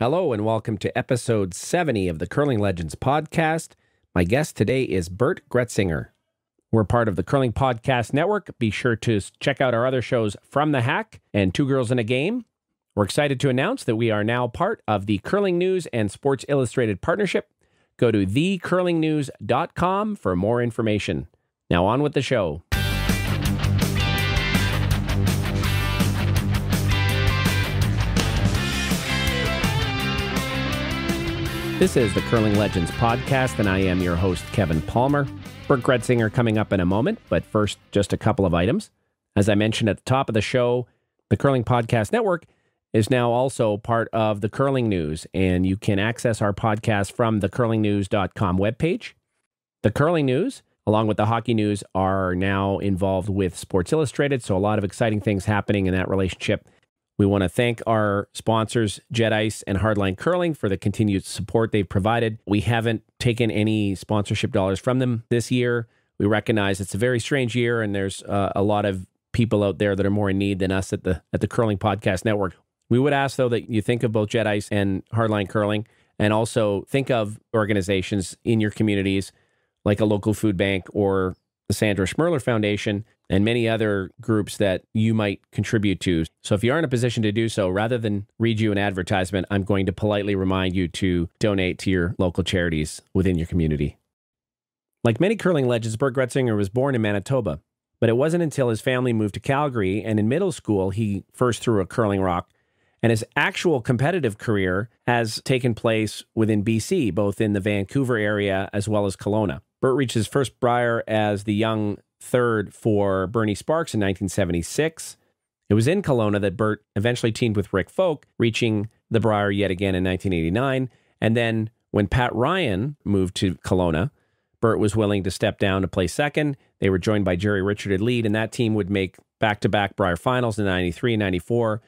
Hello, and welcome to episode 70 of the Curling Legends podcast. My guest today is Bert Gretzinger. We're part of the Curling Podcast Network. Be sure to check out our other shows From the Hack and Two Girls in a Game. We're excited to announce that we are now part of the Curling News and Sports Illustrated partnership. Go to thecurlingnews.com for more information. Now, on with the show. This is the Curling Legends podcast, and I am your host, Kevin Palmer. Bert Gretzinger coming up in a moment, but first, just a couple of items. As I mentioned at the top of the show, the Curling Podcast Network is now also part of the Curling News, and you can access our podcast from the curlingnews.com webpage. The Curling News, along with the Hockey News, are now involved with Sports Illustrated, so a lot of exciting things happening in that relationship. We want to thank our sponsors, Jet Ice and Hardline Curling, for the continued support they've provided. We haven't taken any sponsorship dollars from them this year. We recognize it's a very strange year, and there's uh, a lot of people out there that are more in need than us at the at the Curling Podcast Network. We would ask though that you think of both Jet Ice and Hardline Curling, and also think of organizations in your communities like a local food bank or the Sandra Schmirler Foundation and many other groups that you might contribute to. So if you are in a position to do so, rather than read you an advertisement, I'm going to politely remind you to donate to your local charities within your community. Like many curling legends, Bert Gretzinger was born in Manitoba, but it wasn't until his family moved to Calgary and in middle school he first threw a curling rock. And his actual competitive career has taken place within BC, both in the Vancouver area as well as Kelowna. Bert reached his first Brier as the young third for Bernie Sparkes in 1976. It was in Kelowna that Bert eventually teamed with Rick Folk, reaching the Brier yet again in 1989. And then when Pat Ryan moved to Kelowna, Bert was willing to step down to play second. They were joined by Gerry Richard at lead, and that team would make back to back Brier finals in 93 and 94,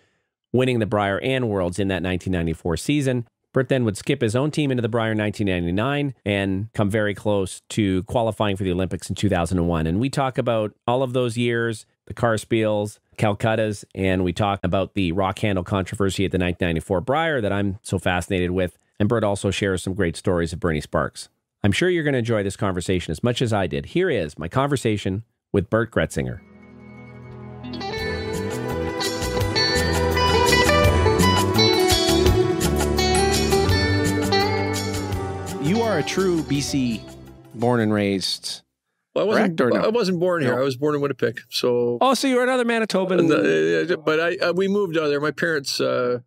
winning the Brier and Worlds in that 1994 season. Bert then would skip his own team into the Brier 1999 and come very close to qualifying for the Olympics in 2001. And we talk about all of those years, the Carspiels, Calcuttas, and we talk about the rock handle controversy at the 1994 Brier that I'm so fascinated with. And Bert also shares some great stories of Bernie Sparkes. I'm sure you're going to enjoy this conversation as much as I did. Here is my conversation with Bert Gretzinger. You are a true BC born and raised. Well, I wasn't. Correct or no? I wasn't born here. No. I was born in Winnipeg. So, Oh, so you're another Manitoban. Uh, but I, uh, we moved out there. My parents uh,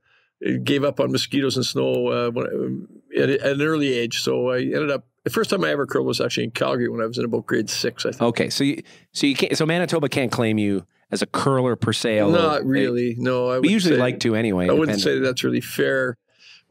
gave up on mosquitoes and snow uh, when I, at, at an early age. So I ended up. The first time I ever curled was actually in Calgary when I was in about grade six. I think. okay, so you so you can't so Manitoba can't claim you as a curler per se. although Not they- really. No, I We would usually say- like to anyway. I wouldn't say that that's really fair.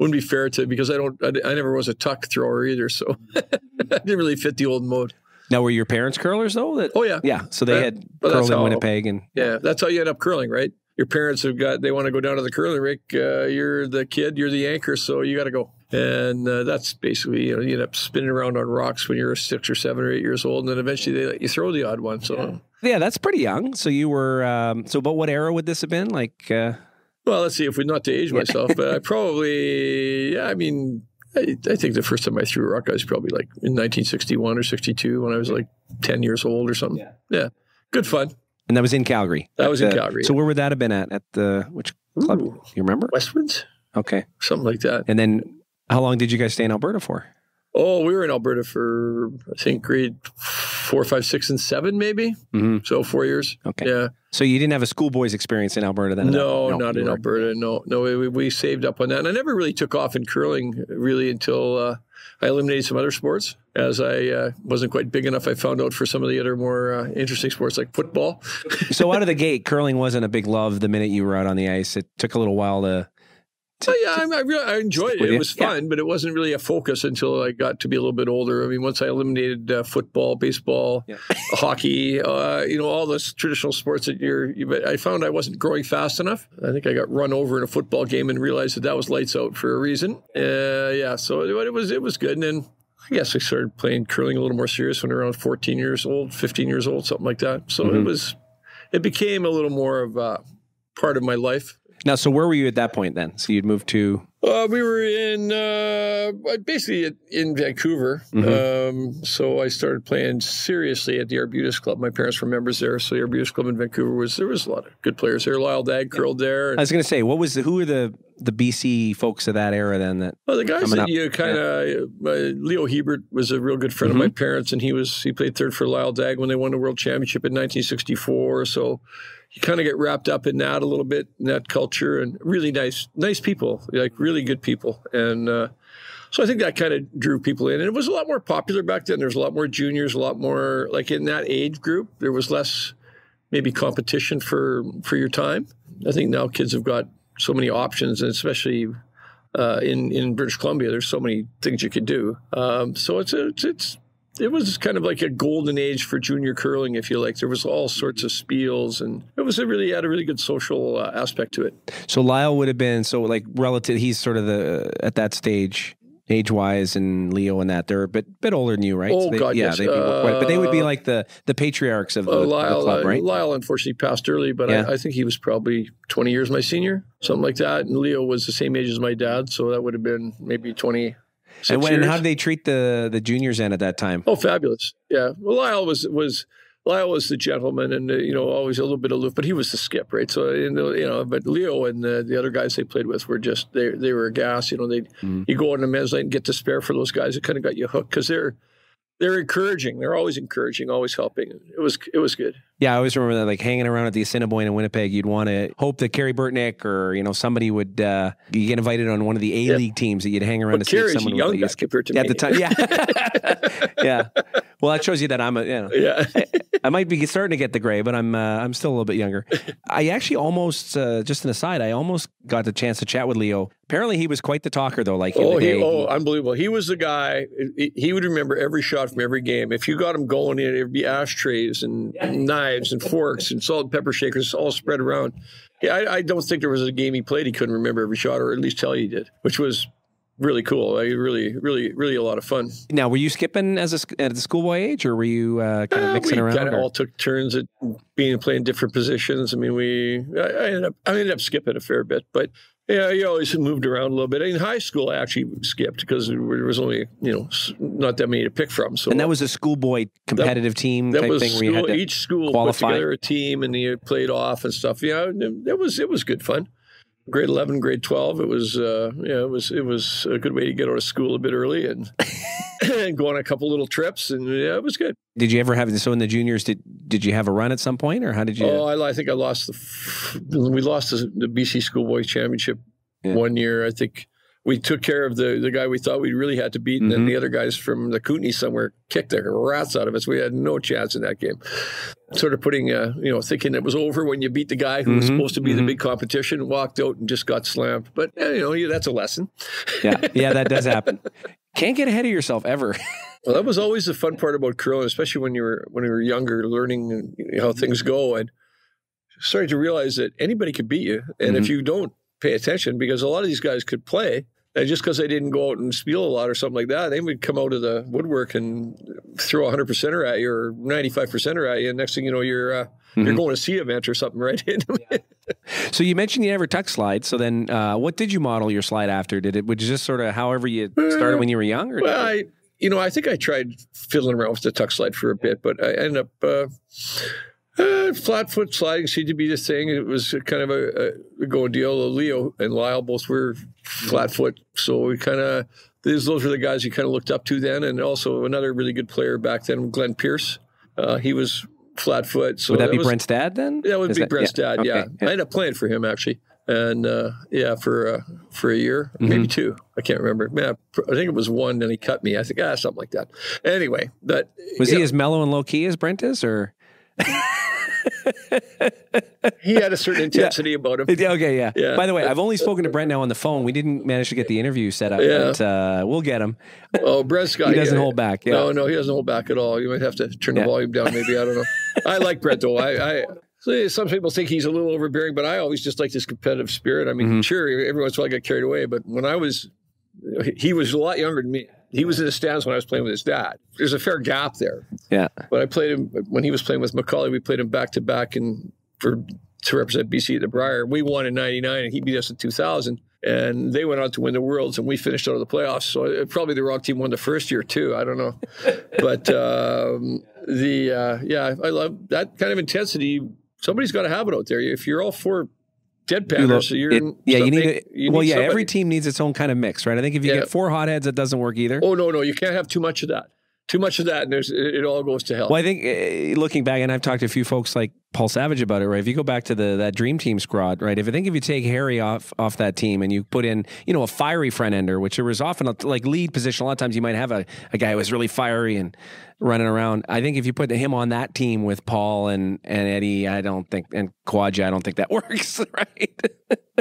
Wouldn't be fair to because I don't. I, I never was a tuck thrower either, so I didn't really fit the old mode. Now, were your parents curlers though? That Oh yeah, yeah, so they That- had well, in how- Winnipeg, and Yeah, that's how you end up curling, right? Your parents have got, they want to go down to the curling rink. Uh, you're the kid, you're the anchor, so you got to go. And uh, that's basically, you know, you end up spinning around on rocks when you're six or seven or eight years old. And then eventually they let you throw the odd one. So, yeah, that's pretty young. So you were um, so, but what era would this have been? Like, uh, well, let's see if we're not to age myself, but I probably, yeah, I mean, I, I think the first time I threw a rock, I was probably like in 1961 or 62 when I was like 10 years old or something. Yeah. Good fun. and that was in Calgary. That At was in Calgary. So where would that have been at? At the which club? Ooh, You remember? Westwoods? Okay, Something like that. and then how long did you guys stay in Alberta for? Oh, we were in Alberta for I think grade four, five, six, and seven, maybe. hmm So four years. Okay, Yeah. so you didn't have a schoolboy's experience in Alberta then? at No, not in were- Alberta. No, no. We, we saved up on that, and I never really took off in curling really until uh, I eliminated some other sports. As I uh, wasn't quite big enough, I found out for some of the other more uh, interesting sports like football. So out of the gate, curling wasn't a big love the minute you were out on the ice. It took a little while to. Oh, yeah, I, I, enjoyed it. It was Yeah. fun, but it wasn't really a focus until I got to be a little bit older. I mean, once I eliminated uh, football, baseball, Yeah. hockey, uh, you know, all those traditional sports that you're, you, but I found I wasn't growing fast enough. I think I got run over in a football game and realized that that was lights out for a reason. Uh, yeah, so it, it was it was good. And then I guess I started playing curling a little more serious when I was around 14 years old, 15 years old, something like that. So it Mhm. was, it became a little more of a part of my life. Now, so where were you at that point then? So you'd moved to Uh, we were in uh, basically in Vancouver. Mm-hmm. Um, so I started playing seriously at the Arbutus Club. My parents were members there, so the Arbutus Club in Vancouver was there was a lot of good players there. Lyall Dagg curled there. I was going to say, what was the, who were the the BC folks of that era then? That Well, the guys that you kind of uh, Leo Hebert was a real good friend Mm-hmm. of my parents, and he was he played third for Lyall Dagg when they won the World Championship in 1964. So you kind of get wrapped up in that a little bit in that culture, and really nice nice people, like really good people, and. Uh, so I think that kind of drew people in, and it was a lot more popular back then. there's a lot more juniors, a lot more like in that age group. There was less maybe competition for for your time. I think now kids have got so many options, and especially uh, in in British Columbia, there's so many things you could do. Um, so it's, it's it's it was kind of like a golden age for junior curling, if you like. There was all sorts of spiels, and it was a really had a really good social uh, aspect to it. so Lyall would have been so like relative. He's sort of the at that stage. Age wise, and Leo and that they're a bit bit older than you, right? Oh, they, God, yeah, yes. they'd be quite, but they would be Uh, like the the patriarchs of the, Uh, the Lyall, club, uh, right? Lyall unfortunately passed early, but Yeah. I, I think he was probably 20 years my senior, something like that. And Leo was the same age as my dad, so that would have been maybe 20. and when years. how did they treat the the juniors in at that time? Oh, fabulous! Yeah, well, Lyall was was Lyall was the gentleman, and uh, you know always a little bit aloof, but he was the skip, right? So you know, but Leo and the, the other guys they played with were just they they were a gas. You know, they Mhm. you go on a men's and get to spare for those guys. It kind of got you hooked because they're they're encouraging. They're always encouraging, always helping. It was it was good. Yeah, I always remember that, like hanging around at the Assiniboine in Winnipeg. You'd want to hope that Kerry Burtnyk or you know somebody would uh, you get invited on one of the A. League teams that you'd hang around But to see if someone young would compared to Yeah, me. at the time. Yeah, yeah. Well, that shows you that I'm a you know yeah. I might be starting to get the gray, but I'm uh, I'm still a little bit younger. I actually almost uh, just an aside. I almost got the chance to chat with Leo. Apparently, he was quite the talker though. Like in Oh, he, oh, unbelievable! He was the guy. He, he would remember every shot from every game. If you got him going in, it'd be ashtrays and knives and forks and salt and pepper shakers all spread around. Yeah, I, I don't think there was a game he played he couldn't remember every shot, or at least tell you he did, which was really cool. Like, really, really, really a lot of fun. Now, were you skipping as a at the schoolboy age, or were you uh, kind of Uh, mixing we around? kind of all took turns at being playing different positions. I mean, we I, I ended up I ended up skipping a fair bit, but yeah, you always moved around a little bit. In high school, I actually skipped because there was only you know not that many to pick from. So and that was a schoolboy competitive team that type was thing where you had school, each school qualify? put together a team and you played off and stuff. Yeah, it was it was good fun. Grade eleven, grade twelve, it was uh, yeah, it was it was a good way to get out of school a bit early and, and go on a couple little trips and yeah, it was good. Did you ever have so in the juniors? Did did you have a run at some point, or how did you? Oh, I, I think I lost the we lost the, the BC Schoolboys Championship Yeah. one year. I think we took care of the the guy we thought we really had to beat, and Mhm. then the other guys from the Kootenay somewhere kicked the rats out of us. We had no chance in that game. Sort of putting, uh, you know, thinking it was over when you beat the guy who was Mhm, supposed to be the mhm. big competition, walked out and just got slammed. But you know, that's a lesson. yeah, yeah, that does happen. Can't get ahead of yourself ever. Well, that was always the fun part about curling, especially when you were when you were younger, learning how things go, and starting to realize that anybody could beat you, and if Mhm. you don't pay attention, because a lot of these guys could play, and just because they didn't go out and spiel a lot or something like that, they would come out of the woodwork and throw a hundred percenter at you or ninety five percenter at you, and next thing you know, you're uh, you're Mhm. going to see event or something right in. So you mentioned you never tuck slide. So then, uh, what did you model your slide after? Did it? Was it just sort of however you started when you were young? Or Well, I, you know, I think I tried fiddling around with the tuck slide for a bit, but I ended up uh, uh, flat foot sliding seemed to be the thing. It was kind of a, a going deal. Leo and Lyall both were flat foot, so we kind of those those were the guys you kind of looked up to then, and also another really good player back then, Glenn Pierce. Uh, he was flat foot. So would that be was, Brent's dad then? That would Is be Brent's dad. okay, Yeah. I ended up playing for him actually, and uh, yeah, for uh, for a year, Mm-hmm. maybe two. I can't remember. Man, I think it was one. Then he cut me. I think ah, something like that. Anyway, but Was he know, as mellow and low key as Brent is, or? he had a certain intensity about him. Yeah, okay, yeah. Yeah. By the way, I've only spoken to Brent now on the phone. We didn't manage to get the interview set up, Yeah. but uh, we'll get him. Oh, Brent's got He doesn't hold back. Yeah. No, no, he doesn't hold back at all. You might have to turn the volume down. Maybe I don't know. I like Brent though. I. I some people think he's a little overbearing, but I always just like this competitive spirit. I mean, Mhm. sure, every once in a while I get carried away, but when I was, he was a lot younger than me. He was in the stands when I was playing with his dad. There's a fair gap there. Yeah. But I played him when he was playing with McAulay. We played him back to back and for to represent BC at the Brier. We won in '99, and he beat us in 2000. and they went on to win the Worlds, and we finished out of the playoffs. So probably the wrong team won the first year too. I don't know, but um, the uh, yeah, I love that kind of intensity. Somebody's got to have it out there. If you're all for deadpanners, so you're It- yeah, you need to. you well, need yeah, every team needs its own kind of mix, right? I think if you Yeah. get four hotheads, it doesn't work either. Oh no, no, you can't have too much of that. Too much of that, and there's it, it all goes to hell. Well, I think uh, looking back, and I've talked to a few folks like Paul Savage about it, right? If you go back to the that dream team squad, right? If I think if you take Harry off off that team and you put in, you know, a fiery front ender, which there was often a, like lead position. A lot of times you might have a, a guy who was really fiery and running around. I think if you put him on that team with Paul and and Eddie, I don't think and Kawaja, I don't think that works, right?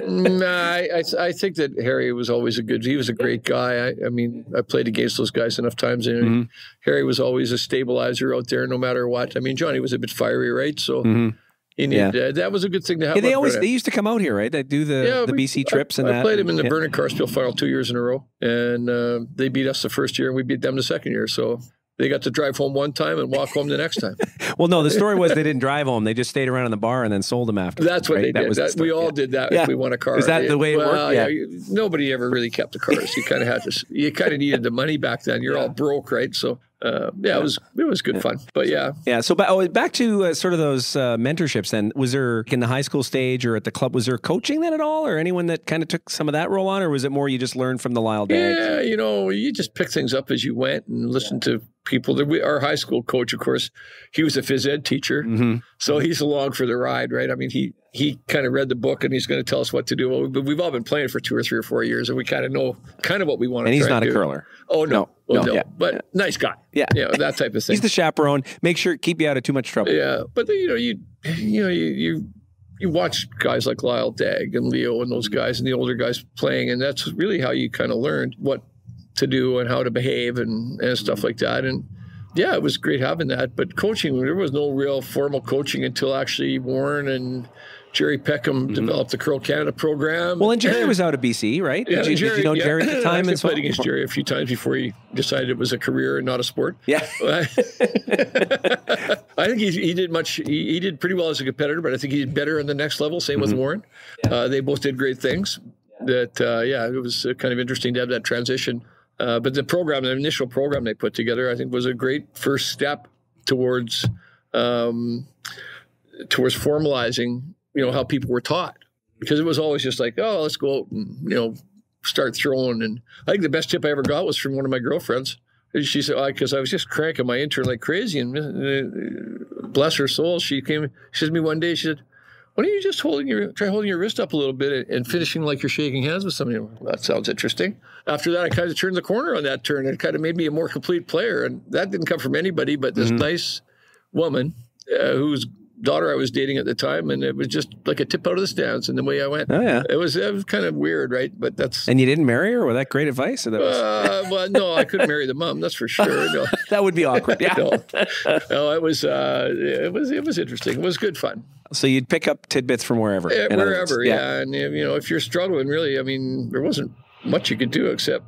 nah, I, I I think that Harry was always a good. He was a great guy. I, I mean, I played against those guys enough times, and Mhm. Harry was always a stabilizer out there, no matter what. I mean, Johnny was a bit fiery, right? So Mhm. he needed, uh, that was a good thing to have. Yeah, they always front. they used to come out here, right? They do the Yeah, the we- BC trips and I that. played him in the Yeah. Vernon Carspiel final two years in a row, and uh, they beat us the first year, and we beat them the second year. So they got to drive home one time and walk home the next time. Well, no, the story was they didn't drive home; they just stayed around in the bar and then sold them after. That's what right? they That did. was the we all yeah. did that Yeah. if we won a car. Is that the way it well, worked? Yeah. you- nobody ever really kept the cars. You kind of had to. You kind of needed the money back then. You're all broke, right? So uh, yeah, it was it was good fun. But yeah, Yeah. So, oh, back to uh, sort of those uh, mentorships. Then, was there in the high school stage or at the club? Was there coaching then at all, or anyone that kind of took some of that role on, or was it more you just learned from the Lyall Daggs? yeah, you know, you just pick things up as you went and listened to people. That we, our high school coach, of course, he was a phys ed teacher, hmm so he's along for the ride, right? I mean, he he kind of read the book and he's going to tell us what to do. Well, we- we've all been playing for two or three or four years, and we kind of know kind of what we want. To do. And to he's not a and do. curler. Oh no, No, Well, no, yeah, but nice guy. Yeah. you know, that type of thing. He's the chaperone. Make sure keep you out of too much trouble. Yeah, but you know, you you know, you you you watch guys like Lyall Dagg and Leo and those guys and the older guys playing, and that's really how you kind of learned what to do and how to behave and and stuff like that. And yeah, it was great having that. But coaching, there was no real formal coaching until actually Warren and Gerry Peckham developed the Curl Canada program. Well, and Gerry was out of BC, right? Yeah, did, you, did you know yeah. Gerry at the time? actually And so, played against Gerry a few times before he decided it was a career and not a sport. yeah. I think he, he did much. He, he did pretty well as a competitor, but I think he did better in the next level. Same Mm-hmm. with Warren. Uh, they both did great things. That uh, yeah, it was uh, kind of interesting to have that transition. Uh, but the program, the initial program they put together, I think was a great first step towards um, towards formalizing, you know, how people were taught. Because it was always just like, oh, let's go out and you know start throwing. And I think the best tip I ever got was from one of my girlfriends. She said, because I was just cranking my intern like crazy, and uh, bless her soul, she came. She said to me one day, she said, "Why don't you just holding your try holding your wrist up a little bit and finishing like you're shaking hands with somebody?" Well, that sounds interesting. After that, I kind of turned the corner on that turn, and it kind of made me a more complete player. And that didn't come from anybody, but this Mhm. nice woman uh, whose daughter I was dating at the time, and it was just like a tip out of the stands. And the way I went, Oh yeah. it was it was kind of weird, right? But that's. And you didn't marry her? Was that great advice? Or that, was, Uh, well, no, I couldn't marry the mom. That's for sure. No, that would be awkward. Yeah. no, no, it was, uh, it was, it was interesting. It was good fun. So you'd pick up tidbits from wherever. Words. wherever, yeah. And you know, if you're struggling, really, I mean, there wasn't much you could do except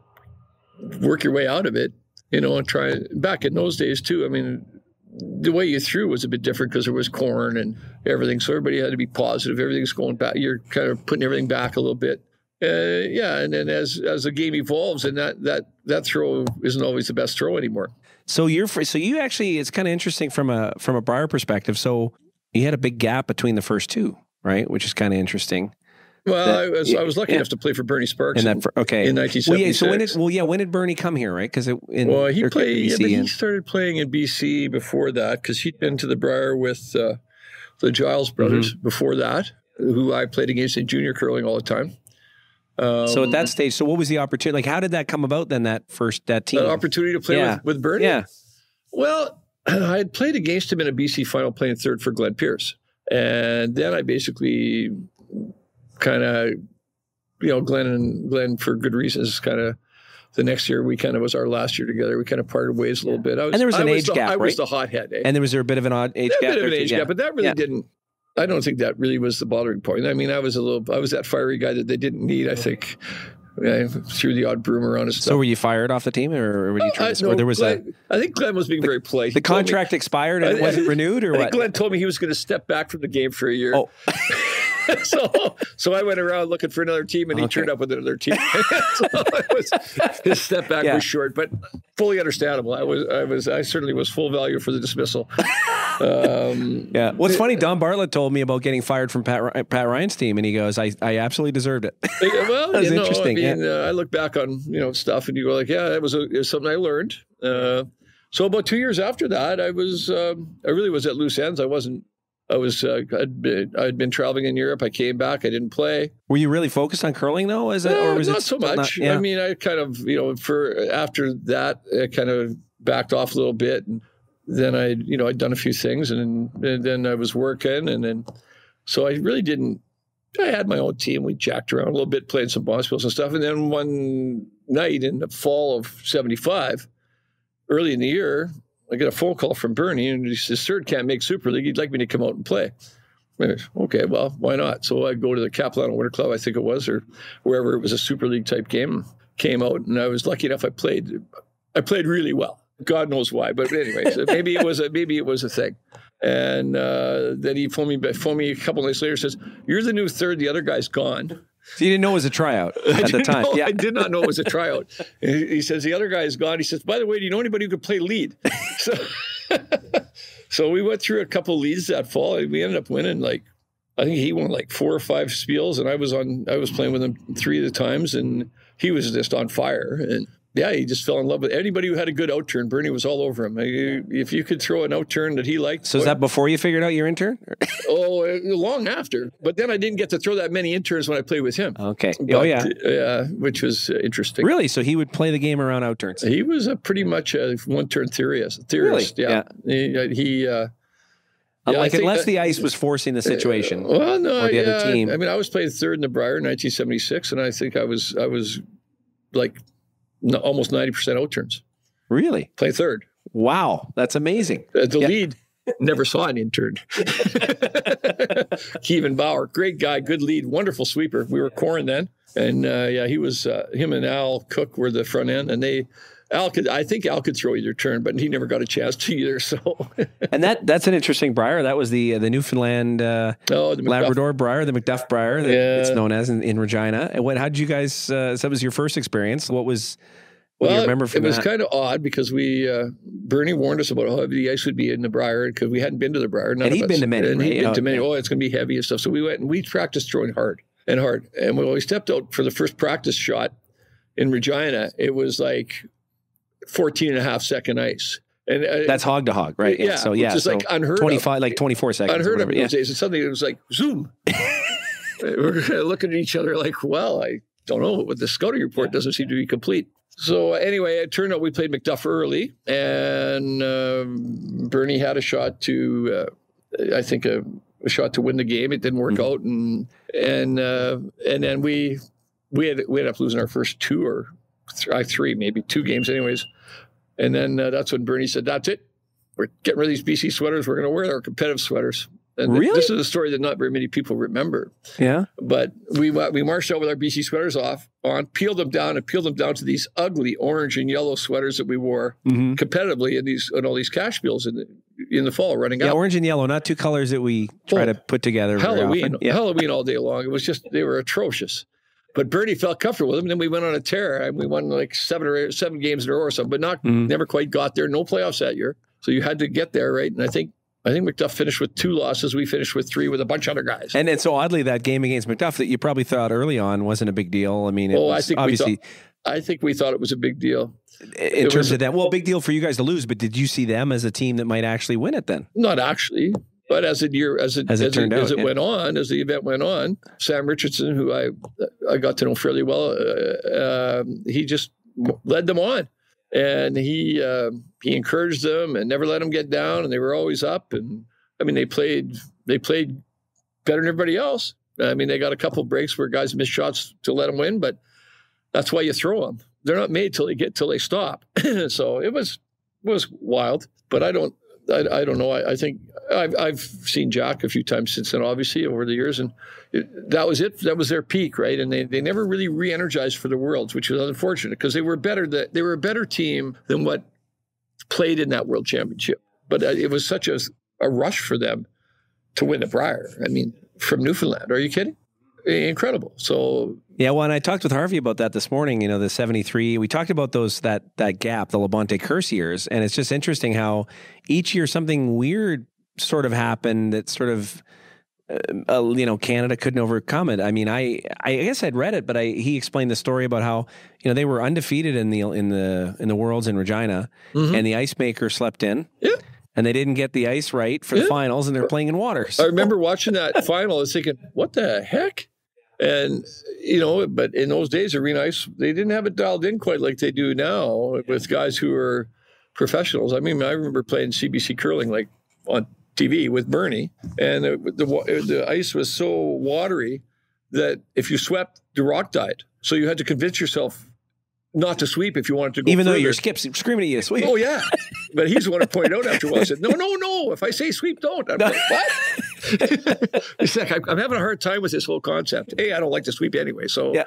work your way out of it. You know, and try. Back in those days too. I mean, the way you threw was a bit different because there was corn and everything. So everybody had to be positive. Everything's going back. You're kind of putting everything back a little bit. Uh, yeah, and then as as the game evolves, and that that that throw isn't always the best throw anymore. So you're so you actually it's kind of interesting from a from a Brier perspective. So you had a big gap between the first two, right? Which is kind of interesting. Well, That- I was I was lucky yeah. enough to play for Bernie Sparkes in, that okay. in well, 1976. yeah. So when did well yeah when did Bernie come here, right? Because in Well, he played. Yeah, but he started playing in BC before that because he'd been to the Brier with uh, the Giles brothers Mm-hmm. before that, who I played against in junior curling all the time. Um, so at that stage, so what was the opportunity? Like, how did that come about? Then that first that team. an opportunity to play Yeah. with, with Bernie. yeah. Well, I had played against him in a BC final, playing third for Glenn Pierce, and then I basically kind of, you know, Glenn and Glenn for good reasons, kind of. The next year, we kind of was our last year together. We kind of parted ways a little bit. I was, And there was I an age the, gap, I was the hothead. Eh? And there was there a bit of an odd age a gap. bit of an age Yeah. gap, but that really Yeah. didn't. I don't think that really was the bothering point. I mean, I was a little. I was that fiery guy that they didn't need. I think. I threw the odd broom around his stuff. So were you fired off the team, or were you trying I, to? no, or there was a Glenn, I think Glenn was being very polite. the He told me- contract expired and I- it wasn't renewed, or I what? Glenn told me he was going to step back from the game for a year. Oh. so, so I went around looking for another team, and he Okay. turned up with another team. so it was, his step back Yeah. was short, but fully understandable. I was, I was, I certainly was full value for the dismissal. Um, Yeah. What's funny, Don Bartlett told me about getting fired from Pat, Pat Ryan's team, and he goes, I, I absolutely deserved it. Yeah, well, That was you know, interesting, I mean, uh, I look back on you know stuff, and you go like, yeah, that was, a, it was something I learned. Uh, so about two years after that, I was, um, I really was at loose ends. I wasn't. I was. Uh, I'd been, I'd been traveling in Europe. I came back. I didn't play. Were you really focused on curling though? Is it, Uh, or was not it so much. not- yeah. I mean, I kind of, you know, for after that, I kind of backed off a little bit, and then I, you know, I'd done a few things, and, and then I was working, and then so I really didn't. I had my own team. We jacked around a little bit, played some bonspiels and stuff, and then one night in the fall of '75, early in the year, I get a phone call from Bernie, and he says, Third can't make Super League. He'd like me to come out and play." Okay, well, why not? So I go to the Capilano Winter Club, I think it was, or wherever it was a Super League type game. Came out, and I was lucky enough. I played, I played really well. God knows why, but anyways, maybe it was a maybe it was a thing. And uh, then he phoned me, phoned me a couple of nights later. Says, "You're the new third. The other guy's gone." So you didn't know it was a tryout at the time. know- yeah. I did not know it was a tryout. He, he says the other guy is gone. He says, by the way, do you know anybody who could play lead? So, so we went through a couple leads that fall, and we ended up winning like I think he won like four or five spiels, and I was on. I was playing with him three of the times, and he was just on fire. And yeah, he just fell in love with anybody who had a good out turn. Bernie was all over him. If you could throw an out turn that he liked, So is that before you figured out your intern? oh, long after. But then I didn't get to throw that many interns when I played with him. Okay. But, oh yeah. yeah, which was uh, interesting. Really? So he would play the game around out turns. He was a pretty much a one-turn theorist. Theorist, Really? yeah. He, he uh, Uh, yeah, like unless that- the ice was forcing the situation. well, no, Or the other yeah. team. I mean, I was playing third in the Brier in 1976, and I think I was I was like almost 90 percent out turns. Really? Play third. Wow. That's amazing. Uh, the Yeah. lead never saw an intern. Kevin Bauer, great guy, good lead, wonderful sweeper. We were coring then, and uh, yeah, he was uh, him and Al Cook were the front end, and they. Al could, I think Al could throw either turn, but he never got a chance to either. So, And that that's an interesting Brier. That was the the Newfoundland uh, oh, the Labrador Brier, the MacDuff Brier that Yeah. it's known as in, in Regina. And what? How did you guys? Uh, so that was your first experience. What was? What do you remember from it was that? kind of odd because we uh, Bernie warned us about how heavy the ice would be in the Brier because we hadn't been to the Brier. none And he'd been to many, And he'd right? been Oh, to many. Oh, it's going to be heavy and stuff. So we went and we practiced throwing hard and hard. And when we stepped out for the first practice shot in Regina, it was like 14 and a half second ice. And uh, That's hog to hog, right? yeah, So which yeah, is so like unheard twenty of. like twenty four seconds. unheard of whatever. Yeah. those days. And suddenly it was like zoom. We're looking at each other like, well, I don't know, but the scouting report doesn't seem to be complete. So anyway, it turned out we played MacDuff early, and um, Bernie had a shot to, uh, I think, a, a shot to win the game. It didn't work Mhm. out, and and uh, and then we we had we ended up losing our first two or th- three, maybe two games, anyways. And then uh, that's when Bernie said, "That's it. We're getting rid of these BC sweaters. We're going to wear our competitive sweaters." And Really? this is a story that not very many people remember. yeah. But we we marched out with our BC sweaters off on, peeled them down, and peeled them down to these ugly orange and yellow sweaters that we wore Mhm. competitively in these in all these cashspiels in the in the fall running Yeah, out. orange and yellow, not two colors that we try Oh, to put together. very Halloween, often. Yeah. Halloween all day long. It was just they were atrocious. But Bernie felt comfortable with them. And then we went on a tear. and We won like seven or eight, seven games in a row or something, but not Mhm. never quite got there. No playoffs that year, so you had to get there, right? And I think I think MacDuff finished with two losses. We finished with three with a bunch of other guys. And and so oddly, that game against MacDuff that you probably thought early on wasn't a big deal. I mean, it Oh, I was think we obviously I think we thought it was a big deal. in it terms was- of that. Well, big deal for you guys to lose, but did you see them as a team that might actually win it then? Not actually, but as it year as it As as it it, turned as it yeah. went on, as the event went on, Sam Richardson, who I I got to know fairly well, uh, um, he just led them on, and he uh, he encouraged them and never let them get down, and they were always up. And I mean, they played they played better than everybody else. I mean, they got a couple breaks where guys missed shots to let them win, but that's why you throw them. They're not made till they get till they stop. so it was it was wild, but I don't I, I don't know. I, I think I've I've seen Jack a few times since then, obviously over the years, and it, that was it. That was their peak, right? And they, they never really re-energized for the Worlds, which was unfortunate because they were better. That they were a better team than what played in that World Championship. But uh, it was such a a rush for them to win the Brier. I mean, from Newfoundland. Are you kidding? Incredible. So Yeah, well, and I talked with Harvey about that this morning. You know, the '73. We talked about those that that gap, the Labonte curse years, and it's just interesting how each year something weird sort of happened that sort of. Uh, uh, you know, Canada couldn't overcome it. I mean, I I guess I'd read it, but I he explained the story about how you know they were undefeated in the in the in the Worlds in Regina, and the ice maker slept in. Yeah. And they didn't get the ice right for the finals, and they're playing in water. I remember watching that final and thinking, what the heck? And, you know, but in those days, arena ice, they didn't have it dialed in quite like they do now with guys who are professionals. I mean, I remember playing CBC curling like on TV with Bernie, and the, the, the ice was so watery that if you swept, the rock died. So you had to convince yourself not to sweep if you wanted to go even though your skips screaming at you, sweep. Oh yeah, but he's the one who pointed out after a while. I said, "No, no, no! If I say sweep, don't." I'm like, "What?" He's like, "I'm having a hard time with this whole concept." Hey, I don't like to sweep anyway, so Yeah.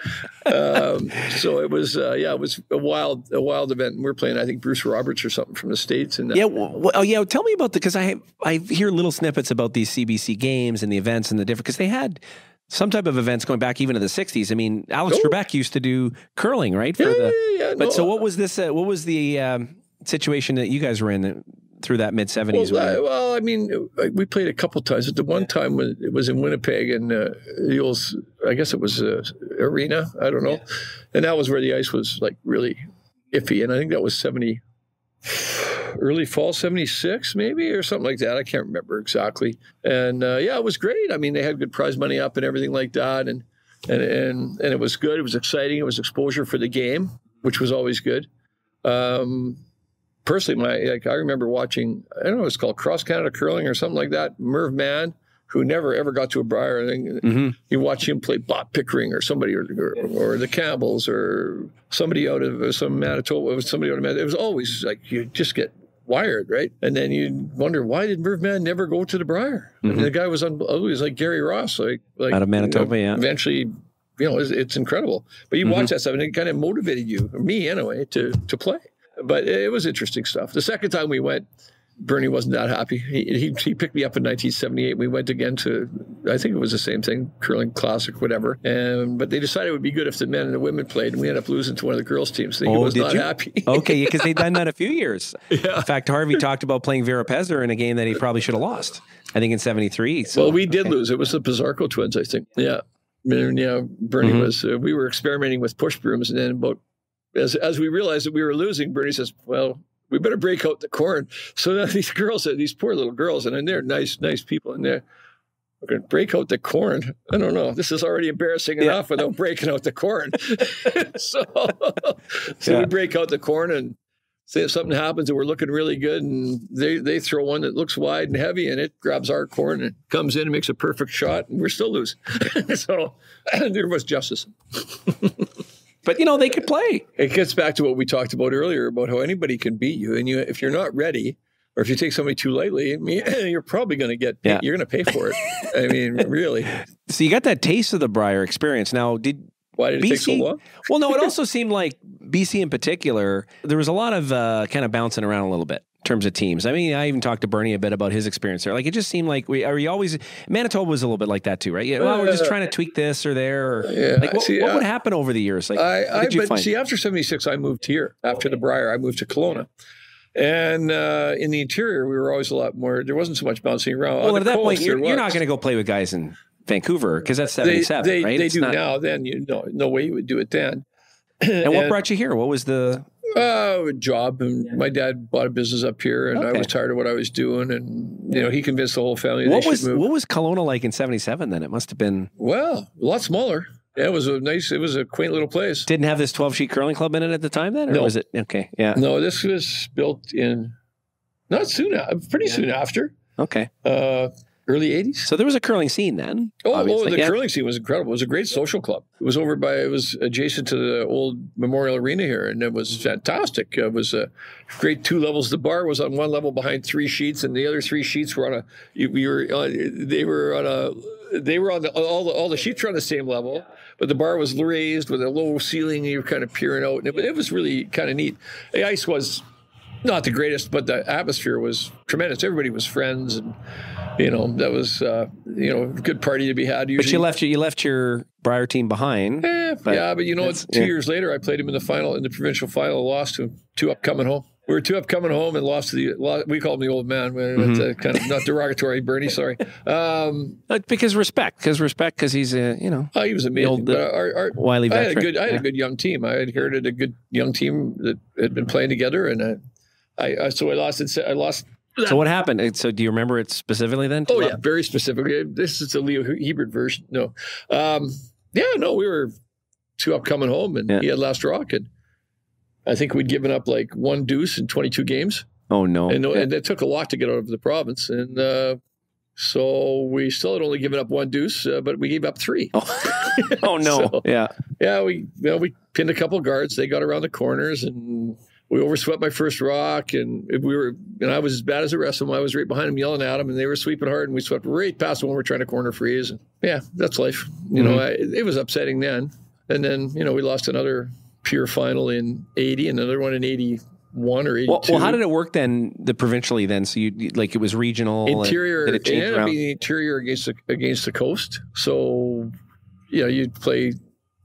um, so it was uh, yeah, it was a wild a wild event. And we're playing, I think Bruce Roberts or something from the states, and uh, Yeah, well, oh yeah. Tell me about the because I I hear little snippets about these CBC games and the events and the different because they had some type of events going back even to the '60s. I mean, Alex Oh. Trebek used to do curling, right? For yeah, the yeah, yeah, but no, so what was this? Uh, what was the um, situation that you guys were in through that mid '70s? Well, I, well, I mean, we played a couple times. At the one time, when it was in Winnipeg, and uh, the old, I guess it was uh, arena. I don't know, and that was where the ice was like really iffy. And I think that was seventy, early fall seventy six, maybe or something like that. I can't remember exactly. And uh, yeah, it was great. I mean, they had good prize money up and everything like that, and and and and it was good. It was exciting. It was exposure for the game, which was always good. Um, personally, my like I remember watching. I don't know. It's called Cross Canada Curling or something like that. Merv Mann, who never ever got to a Brier. Mhm. you watch him play Bob Pickering or somebody, or, or, or the Campbells, or somebody out of uh, some Manitoba. It was somebody out of Manitoba. It was always like you just get wired, right? And then you wonder why did Merv Mann never go to the Brier? I mean, the guy was un- always like Gary Ross, like like Out of Manitoba, you know, yeah. Eventually. You know, it's, it's incredible. But you watch that stuff, and it kind of motivated you, or me anyway, to to play. But it was interesting stuff. The second time we went, Bernie wasn't that happy. He, he, he picked me up in 1978. We went again to, I think it was the same thing, curling classic, whatever. And but they decided it would be good if the men and the women played, and we ended up losing to one of the girls' teams. He Oh, was did not you? happy. okay, because they'd done that a few years. In fact, Harvey talked about playing Vera Pezer in a game that he probably should have lost. I think in '73. So well, we did okay. lose. It was the Pizarro twins, I think. Yeah, and, yeah. Bernie Mhm. was. Uh, we were experimenting with push brooms, and then about as as we realized that we were losing, Bernie says, "Well." We better break out the corn. So now these girls, these poor little girls, and they're nice, nice people, and they're we're going to break out the corn. I don't know. This is already embarrassing Yeah. enough without breaking out the corn. so, so Yeah. we break out the corn and say if something happens and we're looking really good and they, they throw one that looks wide and heavy and it grabs our corn and comes in and makes a perfect shot and we're still losing. so there was justice. But you know they could play. It gets back to what we talked about earlier about how anybody can beat you. And you, if you're not ready, or if you take somebody too lightly, I mean, you're probably going to get, Yeah. you're going to pay for it. I mean, really. So you got that taste of the Brier experience. Now, did Why did it take so long? Well, no, it also seemed like BC in particular, there was a lot of uh, kind of bouncing around a little bit in terms of teams. I mean, I even talked to Bernie a bit about his experience there. Like, it just seemed like we are we always Manitoba was a little bit like that too, right? Yeah, well, we're just trying to tweak this or there. Or, Yeah, like, what, see, what uh, would happen over the years? Like, I, I but see, after '76, I moved here. After the Briar, I moved to Kelowna, and uh, in the interior, we were always a lot more. There wasn't so much bouncing around. well, at that point, you're, you're not going to go play with guys in Vancouver because that's 77, they, right? they It's do not- now. Then you know, no way you would do it then. And what brought you here? What was the? Uh, a job, and my dad bought a business up here, and I was tired of what I was doing, and you know, he convinced the whole family What was what was Kelowna like in '77? Then it must have been Well, a lot smaller. Yeah, it was a nice. It was a quaint little place. didn't have this 12 sheet curling club in it at the time. Then, or No. was it okay? Yeah, No, this was built in not soon, pretty soon after, okay. uh, early '80s. So there was a curling scene then. Oh, oh the Yeah. curling scene was incredible. It was a great social club. It was over by, it was adjacent to the old Memorial Arena here, and it was fantastic. It was a great two levels. The bar was on one level behind three sheets, and the other three sheets were on a. You, you were on, they were on a. They were on the all the all the sheets were on the same level, but the bar was raised with a low ceiling. And you were kind of peering out, and it, it was really kind of neat. The ice was not the greatest, but the atmosphere was tremendous. Everybody was friends, and you know that was uh, you know a good party to be had. Usually, But you left you left your Briar team behind. Eh, but yeah, but you know, it's- two yeah. years later, I played him in the final, in the provincial final, lost to him, two up coming home. We were two up coming home and lost to the. We called him the old man. That's uh, kind of not derogatory, Bernie. Sorry. Um, because respect, because respect, because he's a you know oh, he was amazing. old, uh, our, our, wily I had a good, I had Yeah. a good young team. I inherited a good young team that had been playing together, and uh, I, I so I lost it. I lost. So what happened? So do you remember it specifically then? Oh yeah, very specifically. This is the Leo Hebert version. No, um, yeah, no, we were two up coming home, and Yeah. he had last rock, and I think we'd given up like one deuce in 22 games, Oh no. and, Yeah. and it took a lot to get out of the province, and uh, so we still had only given up one deuce, uh, but we gave up three. oh no. So- yeah. Yeah, we you know, we pinned a couple guards. They got around the corners, and we overswept my first rock. And we were, and I was as bad as the rest of them. I was right behind them, yelling at them, and they were sweeping hard. And we swept right past them when we were trying to corner freeze. And yeah, that's life. You know, mm-hmm. I, it was upsetting then. And then you know we lost another pure final in '80, another one in '81 or '82. Well, well, how did it work then? The provincially then, so you like it was regional. interior? Did It, it ended up around? being interior against the against the coast. So you know you'd play.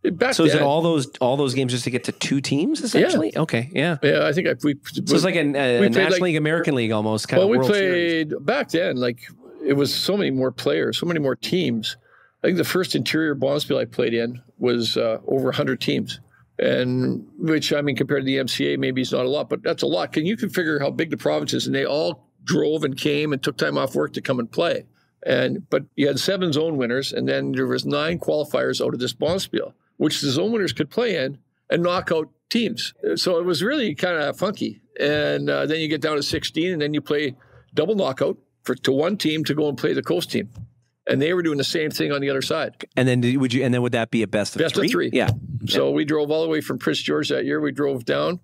Back So is it all those all those games just to get to two teams essentially? Okay, yeah. Yeah, I think I, we. So it's like a, a National like- League, American League almost kind well, of we World Series. played back then. Like it was so many more players, so many more teams. I think the first interior bonspiel I played in was uh, over 100 teams, and which I mean compared to the MCA, maybe it's not a lot, but that's a lot. Can you can figure how big the province is, and they all drove and came and took time off work to come and play. And but you had seven zone winners, and then there was nine qualifiers out of this bonspiel, which the zone winners could play in and knock out teams. So it was really kind of funky. And uh, then you get down to 16, and then you play double knockout for to one team to go and play the coast team. And they were doing the same thing on the other side. And then did, would you? And then would that be a best of Best of three? three. Yeah. So we drove all the way from Prince George that year. We drove down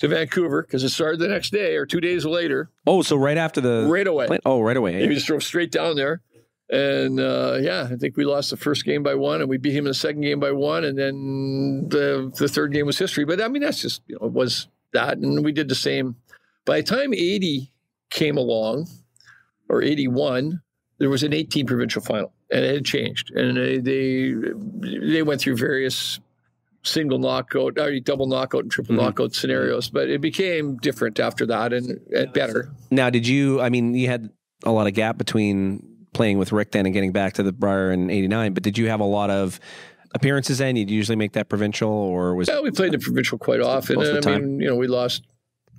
to Vancouver because it started the next day or two days later, Oh, so right after the right away. play- oh, right away. And we just drove straight down there. And uh, yeah, I think we lost the first game by one, and we beat him in the second game by one, and then the the third game was history. But I mean, that's just you know, it was that, and we did the same. By the time eighty came along, or eighty one, there was an eighteen provincial final, and it had changed, and they they, they went through various single knockout, or double knockout, and triple Mhm. knockout scenarios, but it became different after that, and, and better. Now, did you? I mean, you had a lot of gap between playing with Rick then and getting back to the Briar in '89. But did you have a lot of appearances then? You'd usually make that provincial, or was Yeah, we played the provincial quite often. And I mean, you know, we lost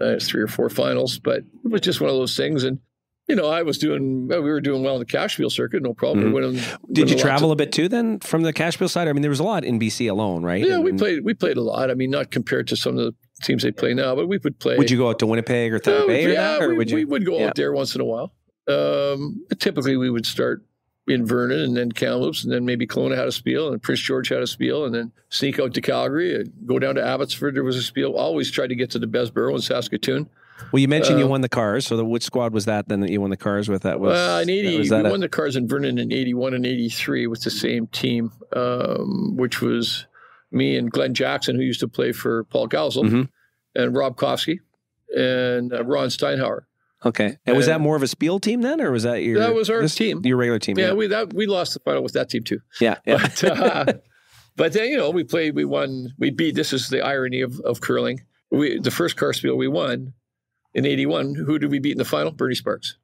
uh, three or four finals, but it was just one of those things. And you know, I was doing, we were doing well in the cashspiel circuit, no problem. Mhm. We winning- Did you travel of- a bit too then from the cashspiel side? I mean, there was a lot in BC alone, right? yeah, we played. We played a lot. I mean, not compared to some of the teams they play now, but we would play. Would you go out to Winnipeg or Thunder Bay or yeah, that, or we, would you? we would go Yeah. out there once in a while. Um, typically, we would start in Vernon and then Kamloops, and then maybe Kelowna had a spiel, and Prince George had a spiel, and then sneak out to Calgary, and go down to Abbotsford. There was a spiel. Always tried to get to the Bessborough in Saskatoon. well, you mentioned you uh, won the cars. So the which squad was that then that you won the cars with? That was Well, in 80, was we a- won the cars in Vernon in 81 and 83 with the same team, um, which was me and Glenn Jackson, who used to play for Paul Gowsell, Mhm. and Rob Kofsky, and uh, Ron Steinhauer. Okay. And was that more of a Spiel team then, or was that your That was our this- team. your regular team? Yeah, Yeah, we that we lost the final with that team too. yeah. yeah. But, uh, but then, you know, we played, we won, we beat, this is the irony of, of curling. We The first car spiel we won in 81, who did we beat in the final? Bernie Sparkes.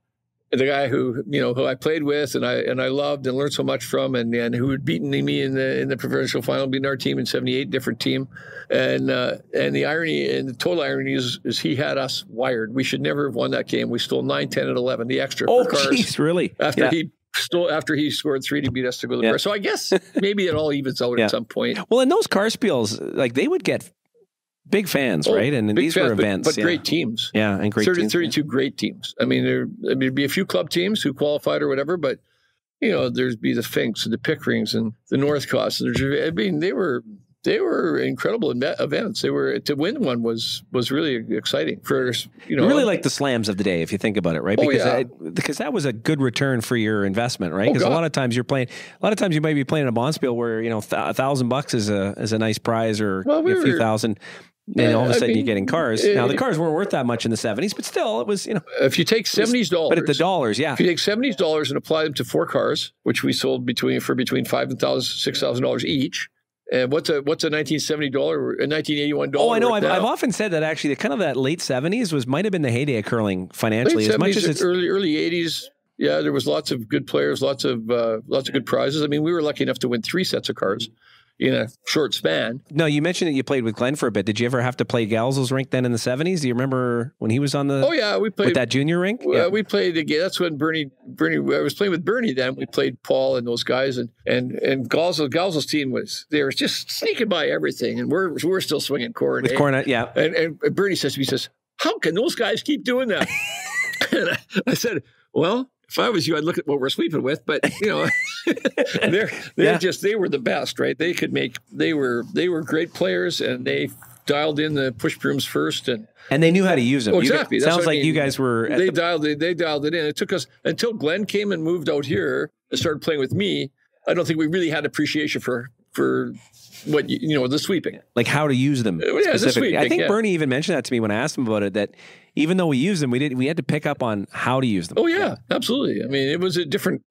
The guy who, you know, who I played with and I and I loved and learned so much from and, and who had beaten me in the in the provincial final, beating our team in 78, different team. And uh, and the irony and the total irony is, is he had us wired. We should never have won that game. We stole 9, 10, and 11, the extra Oh, jeez, really? after Yeah. he stole after he scored three to beat us to go to the Yeah. So I guess maybe it all evens out Yeah. at some point. Well, in those car spiels, like they would get big fans, Oh, right? And Big these fans, were events, but, yeah. great teams. yeah, and great 30, teams. 32 great teams. I mean, there there'd be a few club teams who qualified or whatever, but you know, there'd be the Finks and the Pickerings and the Northcotts. And I mean, they were they were incredible events. They were to win one was was really exciting for you know. really like the slams of the day, if you think about it, right? Oh, Because yeah. that, because that was a good return for your investment, right? Oh, Because a lot of times you're playing, a lot of times you might be playing a bonspiel where you know a thousand bucks is a is a nice prize or Well, we a few were- thousand, And all of a sudden mean, you're getting cars. it- now the cars weren't worth that much in the 70s, but still it was, you know, If you take seventies dollars, but at the dollars, yeah. if you take seventies dollars and apply them to four cars, which we sold between for between five and thousand six thousand dollars each, and what's a what's a nineteen seventy dollar a nineteen eighty one dollar? Oh, I know. I've, I've often said that actually, the kind of that late 70s was might have been the heyday of curling financially, late as much as seventies, it's early early eighties. Yeah, there was lots of good players, lots of uh, lots of good prizes. I mean, we were lucky enough to win three sets of cars in a short span. No, you mentioned that you played with Glenn for a bit. Did you ever have to play Gowsell's rink then in the 70s? Do you remember when he was on the Oh yeah, we played with that junior rink? Uh, we played again. That's when Bernie, Bernie. I was playing with Bernie then. We played Paul and those guys, and and and Galzel, Gowsell's team was they were just sneaking by everything, and we're we're still swinging corn. with eh? Cornet, yeah. And and Bernie says to me, he says, "How can those guys keep doing that?" and I, I said, "Well." If I was you, I'd look at what we're sleeping with, but you know, they're they're Yeah. just they were the best, right? They could make they were they were great players, and they dialed in the push brooms first, and And they knew how to use them. Oh, You guys- exactly. Sounds what I like you guys were they the- dialed it. They dialed it in. It took us until Glenn came and moved out here and started playing with me. I don't think we really had appreciation for for what you, you know the sweeping. like how to use them Uh, yeah, the specifically. I sweeping, think yeah. Bernie even mentioned that to me when I asked him about it. That even though we used them, we did we had to pick up on how to use them. Oh yeah, absolutely. I mean, it was a different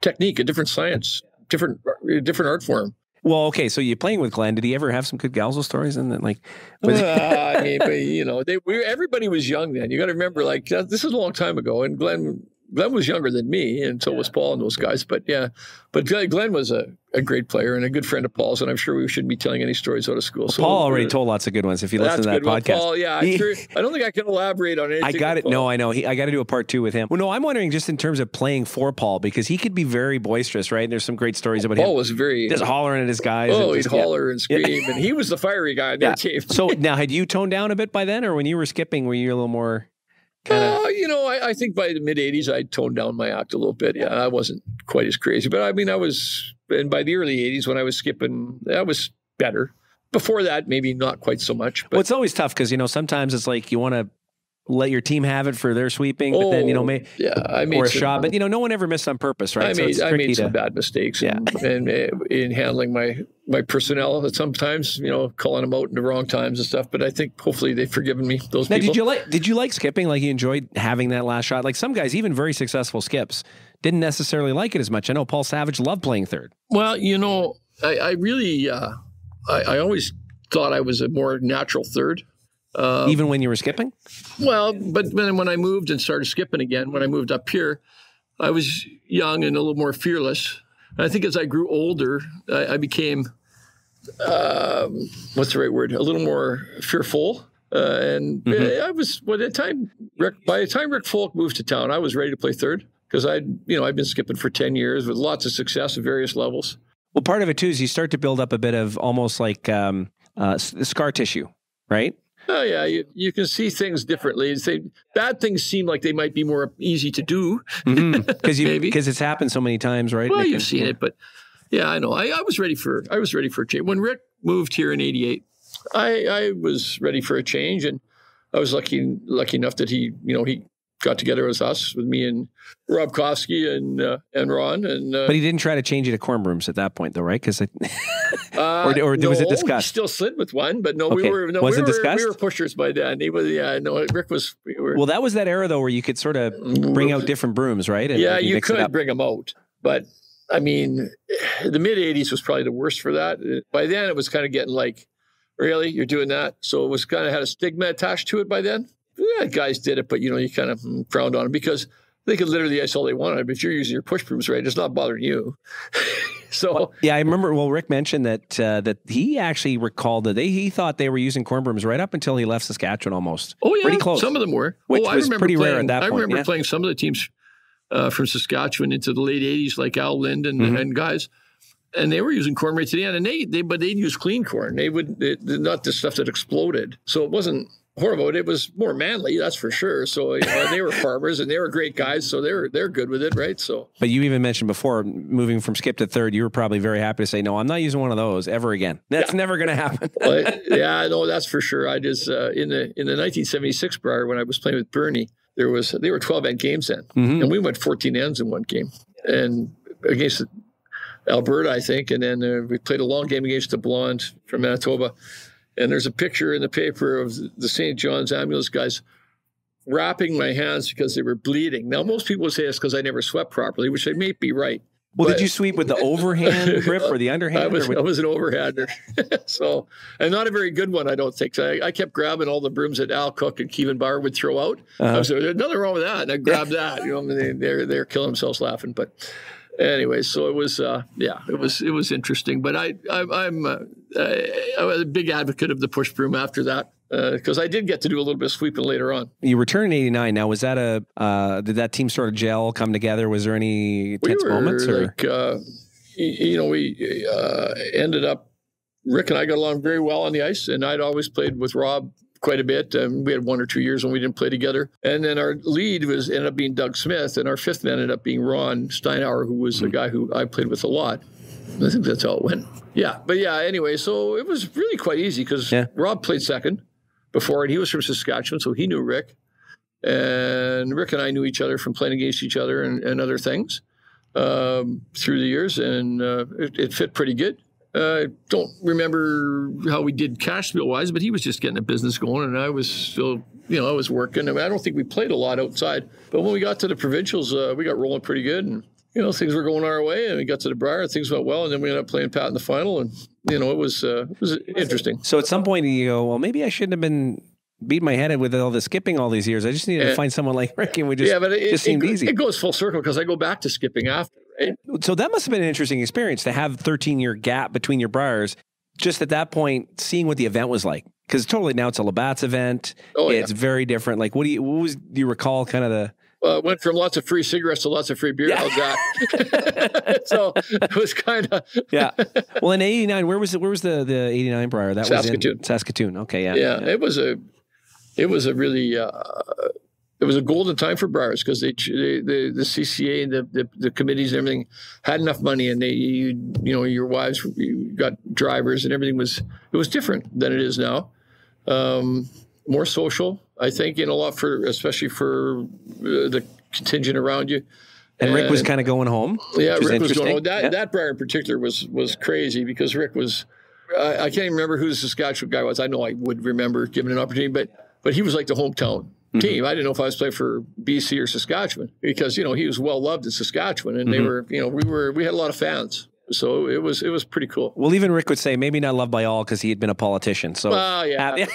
technique, a different science, different a different art form. Well, okay, so you're playing with Glenn. Did he ever have some good Gowsell stories? And then like, Uh, I mean, but, you know, they we, everybody was young then. You got to remember, like this is a long time ago, and Glenn Glenn was younger than me, and so was Paul and those guys. But yeah, but Glenn was a, a great player and a good friend of Paul's, and I'm sure we shouldn't be telling any stories out of school. So Paul already told lots of good ones. If you listen to that. Well, podcast, Paul, yeah, He- sure, I don't think I can elaborate on anything. I got it. No, I know. He, I got to do a part two with him. Well, no, I'm wondering just in terms of playing for Paul because he could be very boisterous, right? And there's some great stories about Paul him was very. just hollering at his guys. Oh, he'd just- yeah. holler and scream, and he was the fiery guy in Yeah. that team. So now, had you toned down a bit by then, or when you were skipping, were you a little more kind of? Uh, you know, I, I think by the mid '80s, I toned down my act a little bit. Yeah, I wasn't quite as crazy, but I mean, I was. And by the early '80s, when I was skipping, that was better. Before that, maybe not quite so much. But well, it's always tough because you know sometimes it's like you want to let your team have it for their sweeping, but then you know Oh, may yeah, I made or a some, shot, but you know no one ever missed on purpose, right? I made it's I made some to- bad mistakes, and, and uh, in handling my my personnel at sometimes, you know, calling them out in the wrong times and stuff. But I think hopefully they've forgiven me. Those Now, people. did you like did you like skipping? Like you enjoyed having that last shot? Like some guys, even very successful skips, didn't necessarily like it as much. I know Paul Savage loved playing third. Well, you know, I, I really, uh, I, I always thought I was a more natural third. Uh, even when you were skipping? well, but then when I moved and started skipping again, when I moved up here, I was young and a little more fearless. And I think as I grew older, I, I became, um, what's the right word? A little more fearful. Uh, and Mhm. I was, by the time Rick, by the time Rick Folk moved to town, I was ready to play third because I'd, you know, I'd been skipping for 10 years with lots of success at various levels. Well, part of it too is you start to build up a bit of almost like um, uh, scar tissue, right? Oh yeah, you, you can see things differently. And Say bad things seem like they might be more easy to do. Mm-hmm. Because you because it's happened so many times, right? Well, you've seen it, but yeah, I know. I, I was ready for I was ready for a change. When Rick moved here in '88, I, I was ready for a change, and I was lucky lucky enough that he you know he got together with us with me and Rob Kofsky and uh, and Ron and uh, But he didn't try to change you to corn brooms at that point, though, right? Because uh, or- or was it discussed? Still slid with one, but no, Okay. we were no, Was we were, discussed? We were pushers by then. He was yeah, no, Rick was. We were, well, that was that era though where you could sort of bring out different brooms, right? And yeah, like, you mix could bring them out, but I mean, the mid '80s was probably the worst for that. By then, it was kind of getting like, really, you're doing that? So it was kind of had a stigma attached to it by then. Yeah, guys did it, but you know, you kind of mm, frowned on them because they could literally ice all they wanted. But you're using your push brooms right, it's not bothering you. so Yeah, I remember. Well, Rick mentioned that uh, that he actually recalled that they he thought they were using corn brooms right up until he left Saskatchewan, almost. Oh yeah, Pretty close. Some of them were. Which oh, I was remember pretty rare playing, at that I point, remember yeah. playing some of the teams uh, from Saskatchewan into the late '80s, like Al Lind and, Mhm. and guys, and they were using corn right to the end. And they, they but they'd use clean corn. They would they, not the stuff that exploded. So it wasn't horrible. It was more manly, that's for sure. So you know, they were farmers and they were great guys. So they're they're good with it, right? So But you even mentioned before moving from skip to third, you were probably very happy to say, "No, I'm not using one of those ever again. That's never going to happen." Well, yeah, no, that's for sure. I just uh, in the in the 1976 Brier when I was playing with Bernie, there was they were 12 end games then, Mhm. and we went 14 ends in one game, and against Alberta, I think, and then uh, we played a long game against the Blonde from Manitoba, And there's a picture in the paper of the St. John's ambulance guys wrapping my hands because they were bleeding. Now, most people say it's because I never swept properly, which they may be right. Well, but, did you sweep with the overhand grip or the underhand? I was, I was an overhander. so, and not a very good one, I don't think. So I, I, kept grabbing all the brooms that Al Cook and Kevin Barr would throw out. Uh-huh. I was like, nothing wrong with that. And I grabbed that. You know, they, they're, they're killing themselves laughing. But anyway, so it was, uh, yeah, it was, it was interesting. But I, I I'm, uh, I, I was a big advocate of the push broom after that because uh, I did get to do a little bit of sweeping later on. You returned in '89. Now, was that a uh, did that team sort of gel, come together? Was there any tense we moments? Or? Like, uh, you know, we uh, ended up. Rick and I got along very well on the ice, and I'd always played with Rob quite a bit. Um, we had one or two years when we didn't play together, and then our lead was ended up being Doug Smith, and our fifth man ended up being Ron Steinauer, who was mm-hmm. a guy who I played with a lot. I think that's how it went. Yeah, but yeah. Anyway, so it was really quite easy because yeah. Rob played second before, and he was from Saskatchewan, so he knew Rick. And Rick and I knew each other from playing against each other and, and other things um, through the years, and uh, it, it, fit pretty good. Uh, I don't remember how we did cashspiel wise, but he was just getting a business going, and I was still, you know, I was working. I, mean, I don't think we played a lot outside, but when we got to the provincials, uh, we got rolling pretty good, and you know, things were going our way, and we got to the Brier, things went well, and then we ended up playing Pat in the final, and you know, it was uh, it was interesting. So at some point you go, well, maybe I shouldn't have been beat my head with all the skipping all these years. I just needed to find someone like Rick, and we just yeah, but it just seemed it, easy. It goes full circle because I go back to skipping after. Right? So that must have been an interesting experience to have 13 year gap between your Briers. Just at that point, seeing what the event was like, because totally now it's a Labatt's event. Oh, it's yeah. very different. Like, what do you what was do you recall? Kind of the uh, went from lots of free cigarettes to lots of free beer. Yeah. that? so it was kind of yeah. Well, in '89, where was it? Where was the the '89 Brier? That Saskatoon. was in Saskatoon. Okay, yeah, yeah. yeah. It was a it was a really uh, it was a golden time for Briers because they, they, the the CCA and the, the, the committees and everything had enough money and they you, you know your wives you got drivers and everything was it was different than it is now. Um, more social, I think, and a lot for especially for uh, the contingent around you. And, Rick was kind of going home. Yeah, Rick was going home. That yeah. that Brier in particular was was crazy because Rick was. I, I, can't even remember who the Saskatchewan guy was. I know I would remember given an opportunity, but but he was like the hometown mm-hmm. team. I didn't know if I was playing for BC or Saskatchewan because you know he was well loved in Saskatchewan, and mm-hmm. they were you know we were we had a lot of fans. So it was it was pretty cool. Well, even Rick would say maybe not loved by all because he had been a politician. So, well, yeah,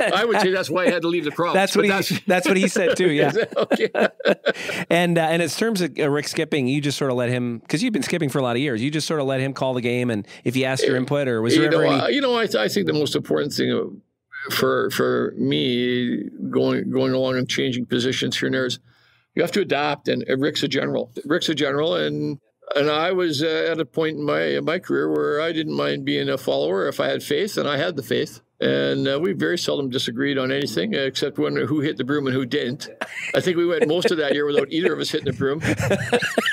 I would say that's why I had to leave the province. That's what he that's, that's, what he said too. Yeah. okay. and uh, and in terms of uh, Rick skipping, you just sort of let him because you've been skipping for a lot of years. You just sort of let him call the game, and if he asked your input, or was there you ever know, any? Uh, you know, I, I think the most important thing for for me going going along and changing positions here and there is you have to adapt. And Rick's a general. Rick's a general, and and I was uh, at a point in my in my career where I didn't mind being a follower if I had faith, and I had the faith. And uh, we very seldom disagreed on anything except when who hit the broom and who didn't. I think we went most of that year without either of us hitting the broom,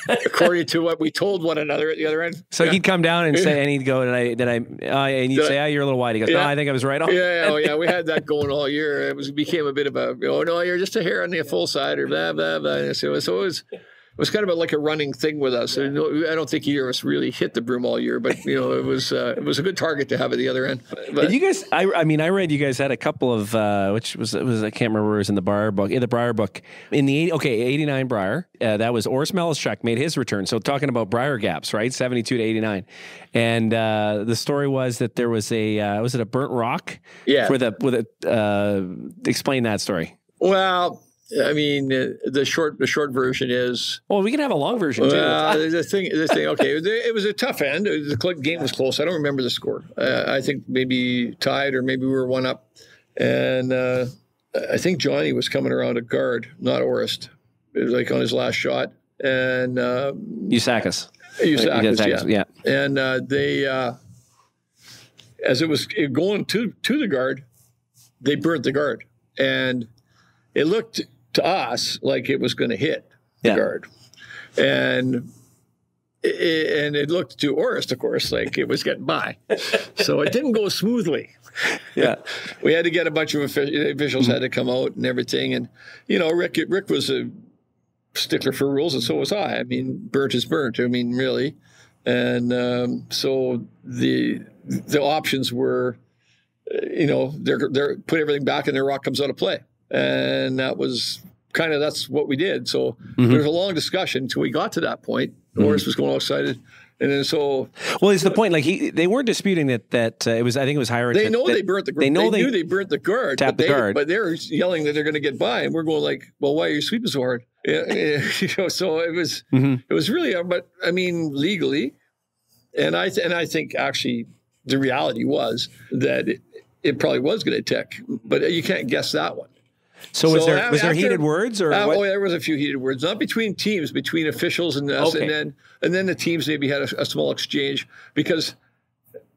according to what we told one another at the other end. So yeah. he'd come down and say, and he'd go, "Did I? Did I?" Uh, and you'd did say, "Ah, oh, you're a little wide." He goes, yeah. "No, I think I was right on." Yeah, oh yeah, we had that going all year. It was became a bit of a, oh no, you're just a hair on the full side or blah blah blah. So, so it was it was kind of a, like a running thing with us. I don't think either of us really hit the broom all year, but you know, it was uh, it was a good target to have at the other end. But, you guys, I, I, mean, I read you guys had a couple of uh, which was it was I can't remember it was in the Brier book, in the Brier book in the okay eighty nine Brier. Uh, that was Orest Meleschuk made his return. So talking about Brier gaps, right, seventy two to eighty nine, and uh, the story was that there was a uh, was it a burnt rock? Yeah, with a with a uh, explain that story. Well I mean, uh, the short the short version is. Well, we can have a long version too. Uh, the thing, the thing. Okay, it was a tough end. The game was close. I don't remember the score. Uh, I think maybe tied or maybe we were one up, and uh, I think Johnny was coming around a guard, not Orest. It was like on his last shot, and uh, Usakis. Usakis, yeah. yeah. And uh, they, uh, as it was going to to the guard, they burnt the guard, and it looked to us like it was going to hit the yeah. guard. And it, and it looked to Orest, of course, like it was getting by. so it didn't go smoothly. Yeah, we had to get a bunch of officials had to come out and everything. And you know, Rick Rick was a stickler for rules, and so was I. I mean, burnt is burnt. I mean, really. And um, so the the options were you know, they're they're put everything back and their rock comes out of play, and that was kind of that's what we did. So Mhm. there was a long discussion until we got to that point. Mhm. Horace was going all excited, and then so Well, it's the point. Like he, they weren't disputing that. That uh, it was. I think it was Heinrich. they that- know that- they burnt the they know they knew they burnt the guard, but the they, guard. but they're yelling that they're going to get by, and we're going like, well, why are you sweeping so hard? You know, so it was Mhm. it was really, uh, but I mean, legally, and I th- and I think actually the reality was that it, it probably was going to tick, but you can't guess that one. So was So there a- was there heated words or Uh, oh, there was a few heated words, not between teams, between officials and us, Okay. and then and then the teams maybe had a, a small exchange because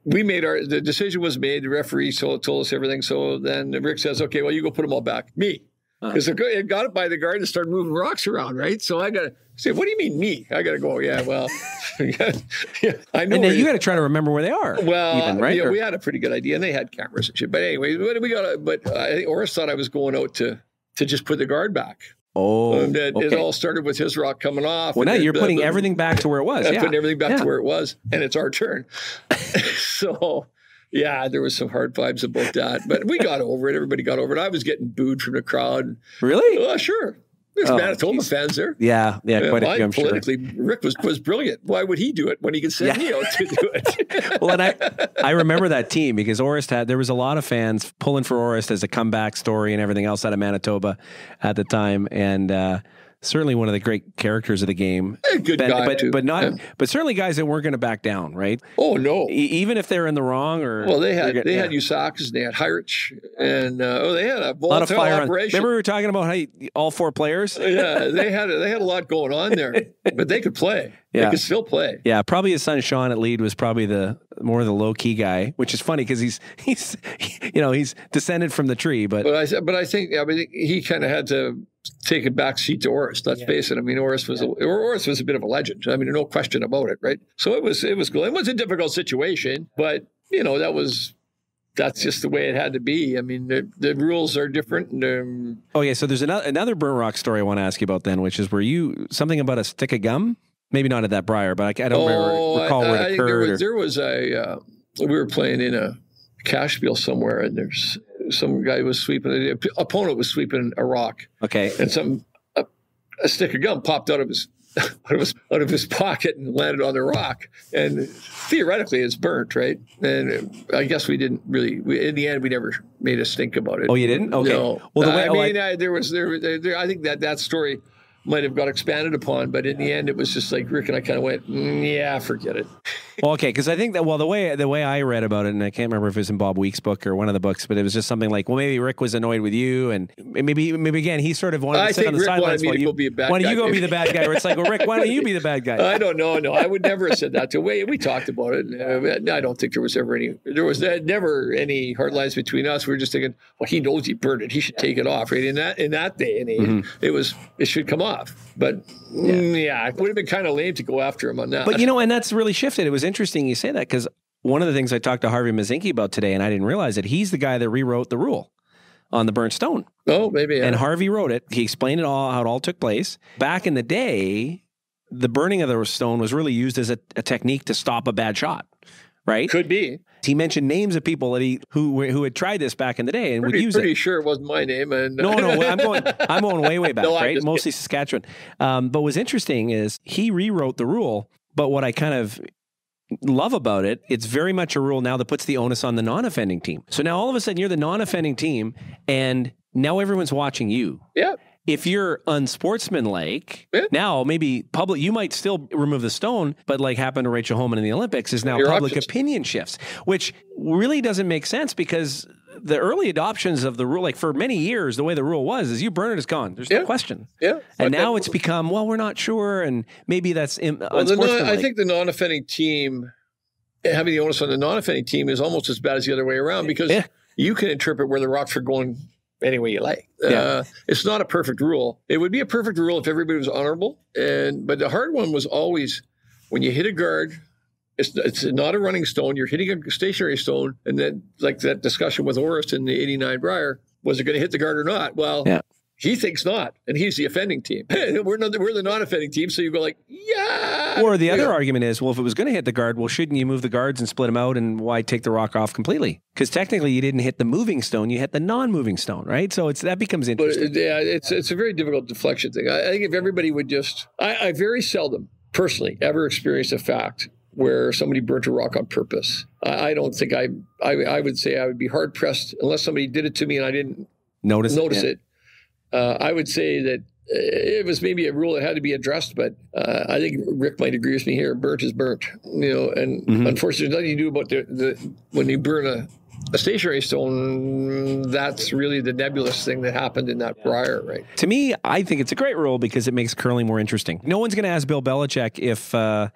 we made our the decision was made. The referee told, told us everything. So then Rick says, "Okay, well, you go put them all back." Me, Because it got it by the guard and started moving rocks around, right? So I got to say, "What do you mean me?" I got to go. Yeah, well, yeah, I know. and then you got to try to remember where they are. well, even, right? yeah, Or- we had a pretty good idea, and they had cameras and shit. But anyway, what we got. But I think Oris thought I was going out to to just put the guard back. oh, And it, it all started with his rock coming off. well, and now you're putting everything back to where it was. Yeah. putting everything back Yeah. to where it was, and it's our turn. so, yeah, there was some hard vibes about that, but we got over it. Everybody got over it. I was getting booed from the crowd. Really? Oh, sure. There's Oh, Manitoba geez. fans there. Yeah, yeah, quite a I- few, I'm sure. politically, Rick was, was brilliant. Why would he do it when he could send Yeah. me out to do it? Well, and I, I remember that team because Orest had there was a lot of fans pulling for Orest as a comeback story and everything else out of Manitoba at the time, and uh, certainly one of the great characters of the game. A good But guy, but, too. but not Yeah. but certainly guys that weren't going to back down, right? Oh no. E- even if they're in the wrong or Well, they had get- they yeah. had Usakis, they had Hirich, and uh, oh, they had a a lot of fire. On, remember we were talking about how you, all four players. yeah, they had they had a lot going on there, but they could play. Yeah. They could still play. Yeah, probably his son Sean at lead was probably the more the low key guy, which is funny because he's he's you know he's descended from the tree, but But I but I think I mean he kind of had to take a back seat to Oris. Let's Yeah. face it. I mean, Oris was a, Oris was a bit of a legend. I mean, no question about it, right? So it was it was cool. It was a difficult situation, but you know that was that's just the way it had to be. I mean, the, the rules are different. And, um, Oh yeah, so there's another another burnt rock story I want to ask you about then, which is were you something about a stick of gum? Maybe not at that Brier, but I, I don't oh, remember, recall I, where I it think there occurred. was, or- there was a uh, we were playing in a cash wheel somewhere, and there's some guy was sweeping. The opponent was sweeping a rock. okay, and some a, a stick of gum popped out of his out of his out of his pocket and landed on the rock. And theoretically, it's burnt, right? And I guess we didn't really. We, in the end, we never made a stink about it. Oh, you didn't? Okay. No. Well, the way- I oh, I- mean, I, there was there, there, there. I think that that story might have got expanded upon, but in the end, it was just like Rick and I kind of went, mm, "Yeah, forget it." well, okay, because I think that well the way the way I read about it, and I can't remember if it was in Bob Weeks' book or one of the books, but it was just something like, well, maybe Rick was annoyed with you, and maybe maybe again he sort of wanted to I sit think on the Rick sidelines wanted to you go be a bad why don't you go be the bad guy? Where it's like, well, Rick, why don't you be the bad guy? I don't know. No, I would never have said that to. We we talked about it. Uh, I don't think there was ever any. There was never any hard lines between us. We were just thinking, well, he knows he burned it. He should take it off. Right in that in that day and age, Mm-hmm. it was it should come off. But mm, yeah, it would have been kind of lame to go after him on that. But you know, and that's really shifted. It was interesting you say that because one of the things I talked to Harvey Mazinke about today, and I didn't realize it, he's the guy that rewrote the rule on the burnt stone. oh, maybe. Yeah. And Harvey wrote it. He explained it all, how it all took place. Back in the day, the burning of the stone was really used as a, a technique to stop a bad shot, right? could be. He mentioned names of people that he who who had tried this back in the day and would use pretty it. Pretty sure it wasn't my name. And No, no, I'm going. I'm going way, way back, No, right? Mostly Saskatchewan. Um, but what's interesting is he rewrote the rule. But what I kind of love about it, it's very much a rule now that puts the onus on the non-offending team. So now all of a sudden you're the non-offending team, and now everyone's watching you. yeah. If you're unsportsmanlike, Yeah. now maybe public, you might still remove the stone, but like happened to Rachel Homan in the Olympics, is now Your public options. opinion shifts, which really doesn't make sense because the early adoptions of the rule, like for many years, the way the rule was is you burn it, it's gone. There's Yeah. no question. Yeah. And now that- it's become, well, we're not sure, and maybe that's im- Well, non, I think the non-offending team, having the onus on the non-offending team, is almost as bad as the other way around because Yeah. you can interpret where the rocks are going any way you like. Yeah. Uh, it's not a perfect rule. It would be a perfect rule if everybody was honorable, and but the hard one was always when you hit a guard. It's, it's not a running stone. You're hitting a stationary stone, and then like that discussion with Oris in the '89 Brier, was it going to hit the guard or not? Well, Yeah. He thinks not, and he's the offending team. we're not, we're the non-offending team, so you go like, yeah. Or the other Yeah. argument is, well, if it was going to hit the guard, well, shouldn't you move the guards and split them out, and why take the rock off completely? Because technically, you didn't hit the moving stone; you hit the non-moving stone, right? So it's that becomes interesting. uh, yeah, it's it's a very difficult deflection thing. I, I think if everybody would just, I, I very seldom personally ever experienced a fact where somebody burnt a rock on purpose. I, I don't think I, I I would say I would be hard pressed unless somebody did it to me and I didn't notice, notice it. Uh, I would say that uh, it was maybe a rule that had to be addressed, but uh, I think Rick might agree with me here. Burnt is burnt, you know, and Mhm. unfortunately, there's nothing you do about the, the when you burn a, a stationary stone. That's really the nebulous thing that happened in that Brier, right? To me, I think it's a great rule because it makes curling more interesting. No one's going to ask Bill Belichick if, uh,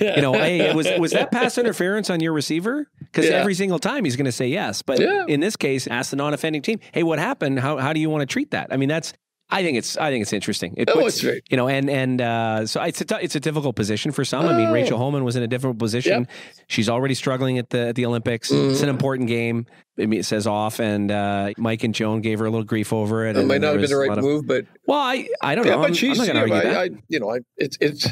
you know, hey, was was that pass interference on your receiver? Because Yeah. every single time he's going to say yes. But Yeah. in this case, ask the non-offending team, hey, what happened? How how do you want to treat that? I mean, that's. I think it's I think it's interesting. It Oh, puts, it's great. You know, and and uh, so it's a t- it's a difficult position for some. I mean, Oh. Rachel Homan was in a difficult position. She's already struggling at the at the Olympics. It's Mm-hmm. an important game. I mean, it says off, and uh, Mike and Joan gave her a little grief over it. It and might not have been the right of- move, but well, I, I don't yeah, know. but I'm, she's, I'm not going to argue that. I, I, you know, I, it's it's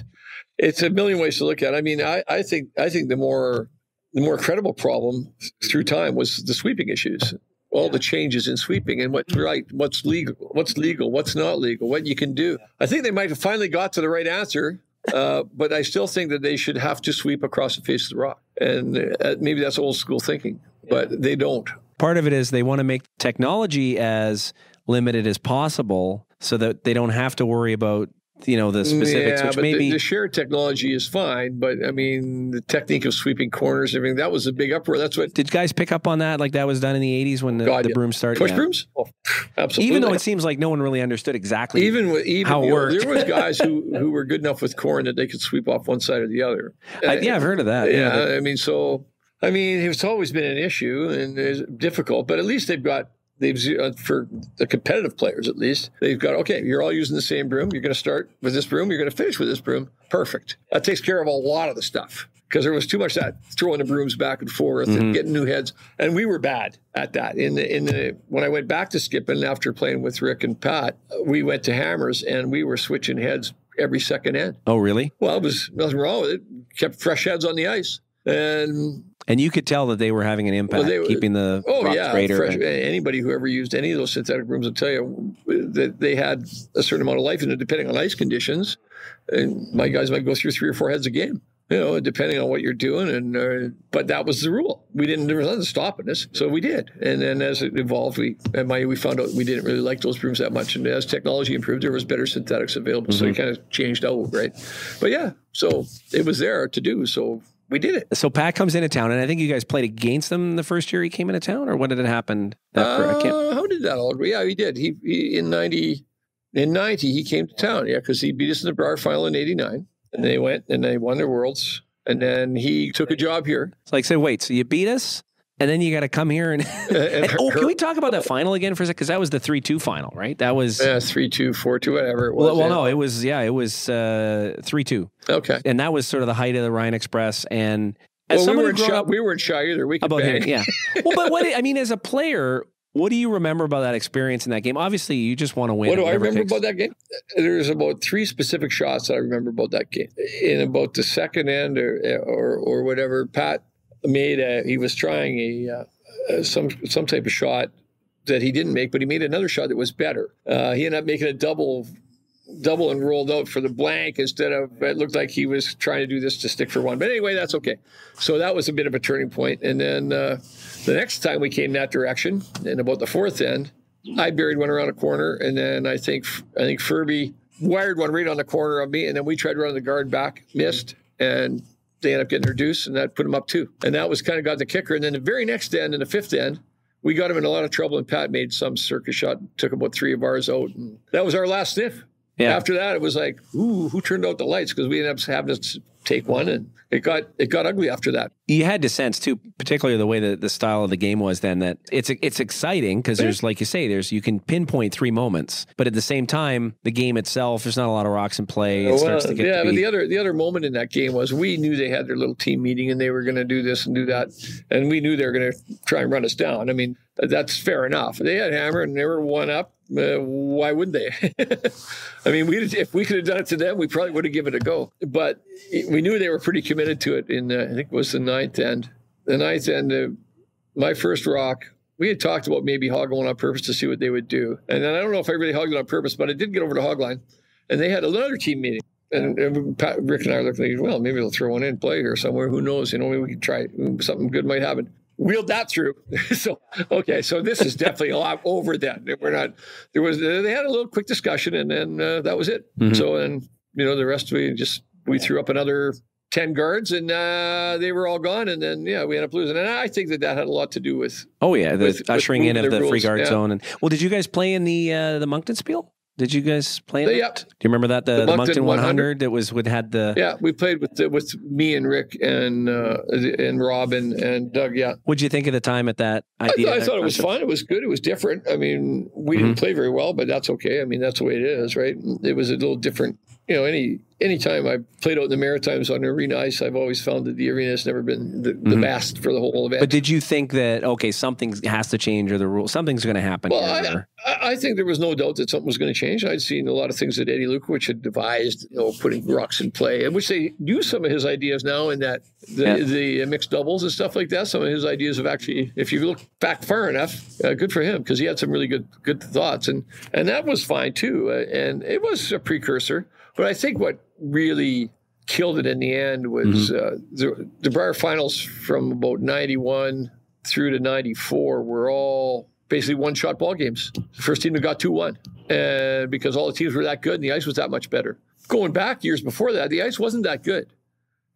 it's a million ways to look at. it. I mean, I, I think I think the more the more credible problem through time was the sweeping issues. All the changes in sweeping and what's right, what's legal, what's legal, what's not legal, what you can do. I think they might have finally got to the right answer, uh, but I still think that they should have to sweep across the face of the rock. And uh, maybe that's old school thinking, but they don't. Part of it is they want to make technology as limited as possible so that they don't have to worry about you know the specifics, yeah, which but maybe the, the shared technology is fine. But I mean, the technique of sweeping corners, I mean that was a big uproar. That's what did guys pick up on that like that was done in the 80s when the, God, the yeah. broom started. push Yeah. brooms. Oh, absolutely. Even though it seems like no one really understood exactly. even with even how it you know, worked. there was guys who who were good enough with corn that they could sweep off one side or the other. I, yeah, I've heard of that. yeah, Yeah, I mean, so I mean, it's always been an issue and it's difficult, but at least they've got they've uh, for the competitive players at least they've got okay. You're all using the same broom. You're going to start with this broom. You're going to finish with this broom. Perfect. That takes care of a lot of the stuff because there was too much that throwing the brooms back and forth Mm-hmm. and getting new heads, and we were bad at that. In the in the when I went back to skipping after playing with Rick and Pat, we went to hammers and we were switching heads every second end. Oh, really? Well, it was nothing wrong with it. Kept fresh heads on the ice. And And you could tell that they were having an impact, they were- keeping the oh yeah, fresh, anybody who ever used any of those synthetic brooms will tell you that they had a certain amount of life in it, depending on ice conditions. And my guys might go through three or four heads a game. You know, depending on what you're doing, and uh, but that was the rule. We didn't there was nothing stopping us, so we did. And then as it evolved, we and my, we found out we didn't really like those brooms that much. And as technology improved, there was better synthetics available, so it kind of changed out, right? But yeah, so it was there to do. So we did it. so Pat comes into town, and I think you guys played against them the first year he came into town, or when did it happen? That fir- I can't- Uh, how did that all? Yeah, he did. He, he in ninety in ninety he came to town. Yeah, because he beat us in the Brier final in eighty nine, and they went and they won their worlds. And then he took a job here. It's like, say, wait, so you beat us, and then you got to come here and. And, and- oh, can we talk about that final again for a second? Because that was the three-two final, right? That was. Yeah, three two, four two, whatever it was. well, well, yeah. no, it was yeah, it was uh, three-two, Okay. and that was sort of the height of the Ryan Express. And as Well, we weren't shy. up We weren't shy either. We could about bang. him, yeah. Well, but what I mean, as a player, what do you remember about that experience in that game? Obviously, you just want to win. What do I remember takes. about that game? There's about three specific shots that I remember about that game. In about the second end or or, or whatever, Pat made a. He was trying a uh, uh, some some type of shot that he didn't make, but he made another shot that was better. Uh, he ended up making a double. Double and rolled out for the blank instead of it looked like he was trying to do this to stick for one. But anyway, that's okay. So that was a bit of a turning point. And then uh, the next time we came that direction, in about the fourth end, I buried one around a corner, and then I think I think Ferbey wired one right on the corner of me, and then we tried running the guard back, missed, and they ended up getting reduced, and that put them up two. And that was kind of got the kicker. And then the very next end, in the fifth end, we got him in a lot of trouble, and Pat made some circus shot, took about three of ours out, and that was our last sniff. Yeah. After that, it was like, ooh, who turned out the lights? Because we ended up having to take one, and it got it got ugly after that. you had to sense too, particularly the way that the style of the game was then that it's it's exciting because there's like you say, there's you can pinpoint three moments, but at the same time, the game itself, there's not a lot of rocks in play. It Well, starts to get yeah, but the other the other moment in that game was we knew they had their little team meeting and they were going to do this and do that, and we knew they were going to try and run us down. I mean, that's fair enough. They had hammer and they were one up. Uh, why wouldn't they? I mean, we if we could have done it to them, we probably would have given it a go. But we knew they were pretty committed to it. In uh, I think it was the ninth end. The ninth end, uh, my first rock. We had talked about maybe hog one on purpose to see what they would do, and then I don't know if I really hogged it on purpose, but I did get over to Hogline, and they had another team meeting. And, and Pat, Rick and I looked like, well, maybe they'll throw one in play here somewhere. Who knows? You know, we could try something good might happen wheeled that through. so okay, so this is definitely a lot over then. We're not. There was they had a little quick discussion, and then uh, that was it. Mm-hmm. So and you know the rest of we just we threw up another. 10 guards and uh, they were all gone and then yeah we ended up losing and i think that that had a lot to do with oh yeah the with, ushering with in of the rules. free guard yeah. zone and well did you guys play in the uh, the moncton spiel did you guys play the, yeah. Do you remember that the, the, the Moncton, 100, that was would had the yeah we played with the, with me and Rick and uh, and Rob and, and Doug yeah. What'd you think of the time at that idea? I, th- I thought it was fun. It was good. It was different. I mean, we mm-hmm. didn't play very well, but that's okay. I mean, that's the way it is, right? It was a little different you know, any anytime I've played out in the Maritimes on arena ice, I've always found that the arena has never been the, the mm-hmm. best for the whole event. But did you think that okay, something has to change or the rule, something's going to happen? Well, I, I, think there was no doubt that something was going to change. I'd seen a lot of things that Eddie Lukowich had devised, you know, putting rocks in play, and which they use some of his ideas now in that the, yeah. the mixed doubles and stuff like that. Some of his ideas have actually, if you look back far enough, uh, good for him because he had some really good good thoughts, and and that was fine too, uh, and it was a precursor. But I think what really killed it in the end was mm-hmm. uh, the, the Brier finals from about 91 through to 94 were all basically one shot ball games. The first team that got 2 1. And because all the teams were that good and the ice was that much better. Going back years before that, the ice wasn't that good.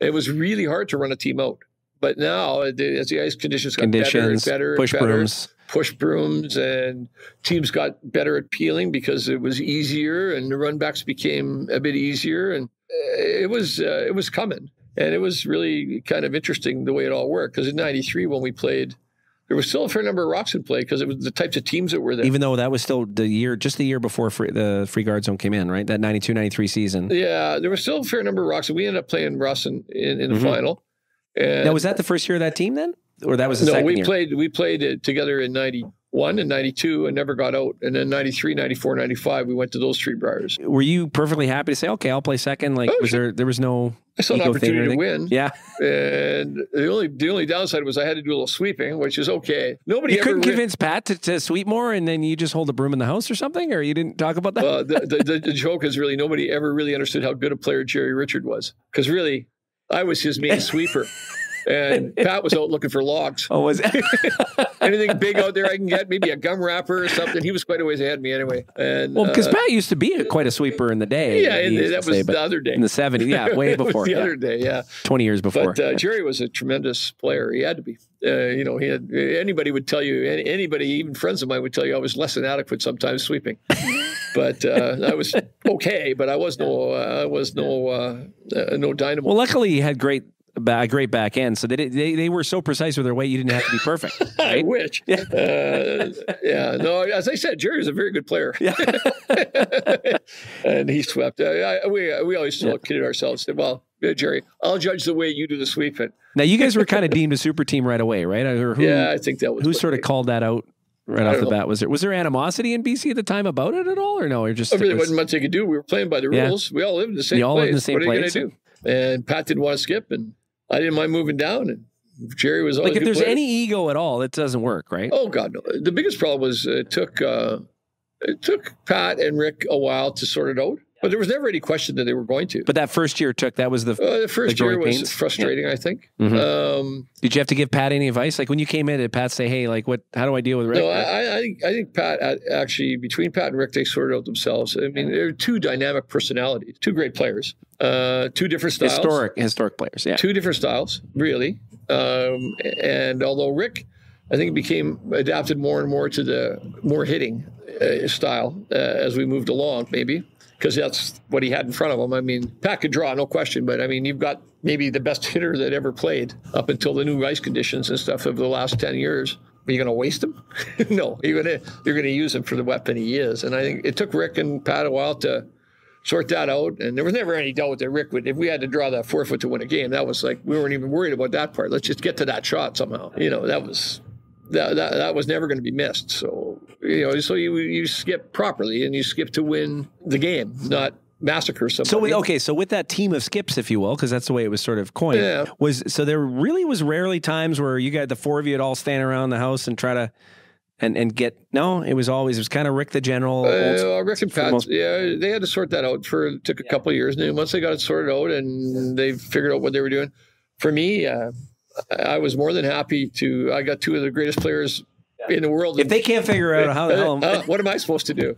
It was really hard to run a team out. But now, as the ice conditions got conditions, better and better, push better, brooms push brooms and teams got better at peeling because it was easier and the runbacks became a bit easier and uh, it was uh, it was coming and it was really kind of interesting the way it all worked because in 93 when we played there was still a fair number of rocks in play because it was the types of teams that were there. Even though that was still the year, just the year before free, the free guard zone came in, right? That 92, 93 season. Yeah, there was still a fair number of rocks. And we ended up playing Russ in, in, in the mm-hmm. final. And now, was that the first year of that team then? Or that was the no. we year? played we played it together in '91 and '92 and never got out. And then '93, '94, '95, we went to those three Briers. Were you perfectly happy to say, okay, I'll play second? Like, oh, was sure. there there was no I saw an opportunity to win. Yeah. And the only the only downside was I had to do a little sweeping, which is okay. Nobody you ever couldn't convince Pat to, to, sweep more, and then you just hold a broom in the house or something, or you didn't talk about that. Uh, the, the, the joke is really nobody ever really understood how good a player Gerry Richard was, because really, I was his main sweeper and Pat was out looking for logs. Oh, was anything big out there I can get? Maybe a gum wrapper or something. He was quite a ways ahead of me anyway. And well, because uh, Pat used to be a, quite a sweeper in the day. Yeah, that was say, the other day in the '70s. Yeah, way before the yeah. other day. Yeah, twenty years before. But uh, Gerry was a tremendous player. He had to be. Uh, you know, he had anybody would tell you, anybody, even friends of mine would tell you I was less than adequate sometimes sweeping. but uh, I was okay. But I was no, uh, I was no, uh, uh, no dynamo. Well, luckily he had great a great back end. So they, they they were so precise with their weight, you didn't have to be perfect. Right? I wish. Yeah. Uh, yeah. No, as I said, Gerry's a very good player. Yeah. and he swept. Uh, I, we we always yeah. kidded ourselves. Said, well, Gerry, I'll judge the way you do the sweeping. Now you guys were kind of deemed a super team right away, right? Or who, yeah, I think that was who sort of called that out right off the know. bat. Was there was there animosity in BC at the time about it at all, or no? Or just there really was, wasn't much they could do. We were playing by the rules. Yeah. We all lived in the same. You all place. lived in the same what place. Are you gonna do? And Pat didn't want to skip, and I didn't mind moving down. And Gerry was like, if there's player. any ego at all, it doesn't work, right? Oh God, no. The biggest problem was it took uh, it took Pat and Rick a while to sort it out. But there was never any question that they were going to. But that first year took that was the uh, the first the year was pains? frustrating. Yeah. I think. Mm-hmm. Um, did you have to give Pat any advice? Like when you came in, did Pat say, "Hey, like what? How do I deal with Rick?" No, I, I think I think Pat uh, actually between Pat and Rick they sorted out themselves. I mean, they're two dynamic personalities, two great players, uh, two different styles, historic historic players. Yeah, two different styles, really. Um, and although Rick, I think became adapted more and more to the more hitting uh, style uh, as we moved along, maybe because that's what he had in front of him. I mean, Pat could draw, no question, but I mean, you've got maybe the best hitter that ever played up until the new ice conditions and stuff of the last ten years. Are you going to waste him? no, you're going to you're going to use him for the weapon he is. And I think it took Rick and Pat a while to sort that out. And there was never any doubt that Rick would, if we had to draw that four foot to win a game, that was like, we weren't even worried about that part. Let's just get to that shot somehow. You know, that was, that, that, that was never going to be missed. So, you know, so you, you skip properly and you skip to win the game, not massacre somebody. So with, okay, so with that team of skips, if you will, because that's the way it was sort of coined, Yeah. was so there really was rarely times where you got the four of you would all stand around the house and try to and and get no, it was always it was kind of Rick the General. old- Uh, Rick and for the Pat, most- yeah, they had to sort that out for it took a couple of years, and then once they got it sorted out and they figured out what they were doing, for me, uh, I was more than happy to. I got two of the greatest players in the world. if they can't figure out how the hell Uh, what am I supposed to do?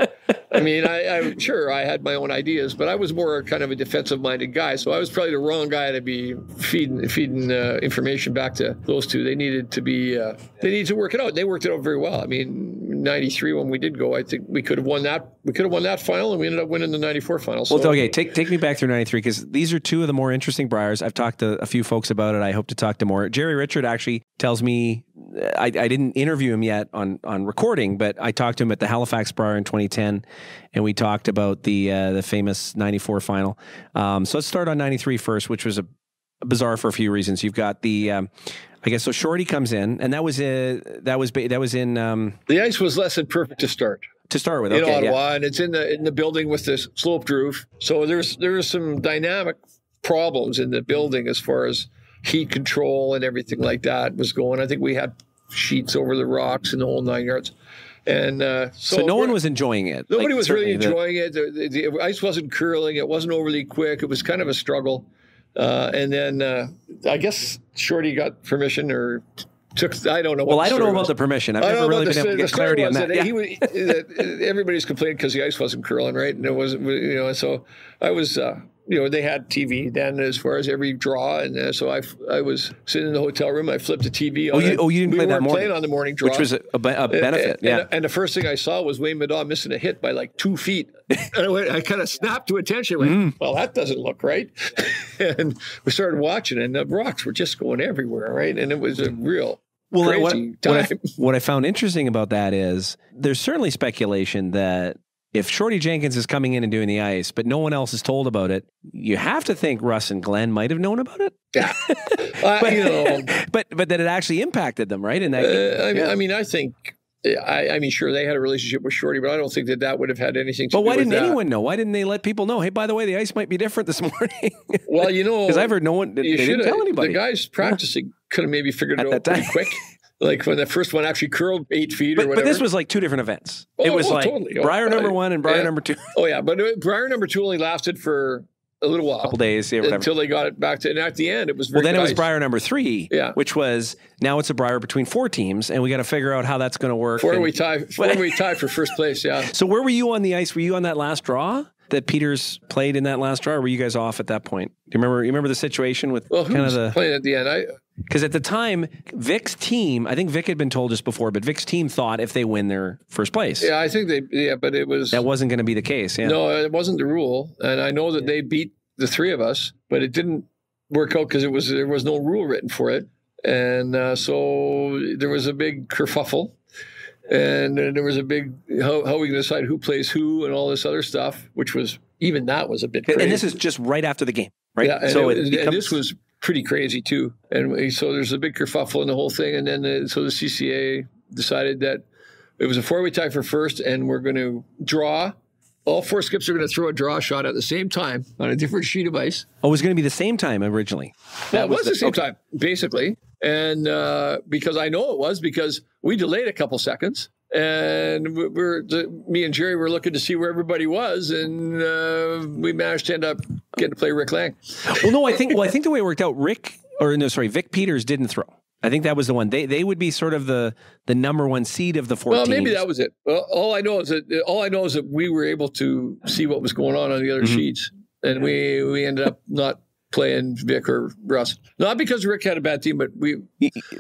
I mean, I, I'm sure I had my own ideas, but I was more kind of a defensive-minded guy, so I was probably the wrong guy to be feeding feeding uh, information back to those two. They needed to be uh, they needed to work it out. They worked it out very well. I mean, '93 when we did go, I think we could have won that. We could have won that final, and we ended up winning the '94 final. So, Well, okay, take take me back through '93 because these are two of the more interesting Briers. I've talked to a few folks about it. I hope to talk to more. Gerry Richard actually tells me I, I didn't interview him yet on on recording, but I talked to him at the Halifax Bar in 2010, and we talked about the uh, the famous '94 final. Um, so let's start on '93 first, which was a bizarre for a few reasons. You've got the um, I guess so. Shorty comes in, and that was uh, that was ba- that was in um, the ice was less than perfect to start. to start with. in Okay, yeah. Ottawa, and it's in the in the building with this sloped roof. So there's there's some dynamic problems in the building as far as heat control and everything like that was going. I think we had sheets over the rocks and the whole nine yards, and uh, so, So no one was enjoying it. Nobody Like, was really certainly the- enjoying it. The, the, the ice wasn't curling. It wasn't overly quick. It was kind of a struggle. Uh, and then uh, I guess Shorty got permission or took. I don't know. Well, I don't know about was. the permission. I've never really been able to get clarity on that. that Yeah. he was, that everybody's complaining because the ice wasn't curling right, and it wasn't. You know, so I was. You know, they had TV then as far as every draw, and uh, so I, I was sitting in the hotel room. I flipped the TV. Oh, on you- oh, you didn't we play that morning, playing on the morning draw, which was a, a, a benefit. and, yeah. and, and the first thing I saw was Wayne Middaugh missing a hit by like two feet. and I, went, I kind of snapped to attention. Went, Mm. Well, that doesn't look right. and we started watching, and the rocks were just going everywhere, right? And it was a real well, crazy what, what, I, time. what I found interesting about that is there's certainly speculation that if Shorty Jenkins is coming in and doing the ice, but no one else is told about it, you have to think Russ and Glenn might have known about it. yeah. But, you know, but but that it actually impacted them, right? In that game. uh, I, mean, Yeah. I mean, I think. I, I mean, sure, they had a relationship with Shorty, but I don't think that that would have had anything to But do why didn't that. anyone know? Why didn't they let people know? Hey, by the way, the ice might be different this morning. Well, you know, Because I've heard no one. They didn't tell anybody. The guys practicing could have maybe figured At it that out pretty quick. Like when the first one actually curled eight feet but, or whatever. but this was like two different events. it Oh, was oh, like totally. Oh, Brier number one and Brier yeah. number two. Oh yeah, but uh, Brier number two only lasted for a little while, a couple days, yeah, whatever. until they got it back to. And at the end, it was Well, then it was nice. Brier number three, Yeah. which was now it's a Briar between four teams, and we got to figure out how that's going to work. Before and- we tie, before we tie for first place, yeah. so, where were you on the ice? Were you on that last draw that Peters played in that last draw? Or were you guys off at that point? Do you remember? You remember the situation with Well, who kind of the playing at the end? I because at the time Vic's team, I think Vic had been told this before, but Vic's team thought if they win their first place, yeah, I think they yeah, but it was that wasn't going to be the case. Yeah. no, it wasn't the rule, and I know that they beat the three of us, but it didn't work out because it was there was no rule written for it, and uh, so there was a big kerfuffle. And there was a big how, how we can decide who plays who and all this other stuff, which was even that was a bit crazy. and this is just right after the game, right? Yeah, and, so it, it becomes, and this was pretty crazy too. And we- so there's a big kerfuffle in the whole thing. And then the, so the CCA decided that it was a four-way tie for first, and we're going to draw. All four skips are going to throw a draw shot at the same time on a different sheet of ice. oh, it was going to be the same time originally. Well, it was the same okay. time, basically. And uh, because I know it was because we delayed a couple seconds. And we- we're me and Gerry were looking to see where everybody was, and uh, we managed to end up getting to play Rick Lang. Well, no, I think well, I think the way it worked out, Rick or no, sorry, Vic Peters didn't throw. I think that was the one. They they would be sort of the the number one seed of the four Well, maybe that was it. Well, all I know is that all I know is that we were able to see what was going on on the other Mhm. sheets, and we we ended up not playing Vic or Russ. Not because Rick had a bad team, but we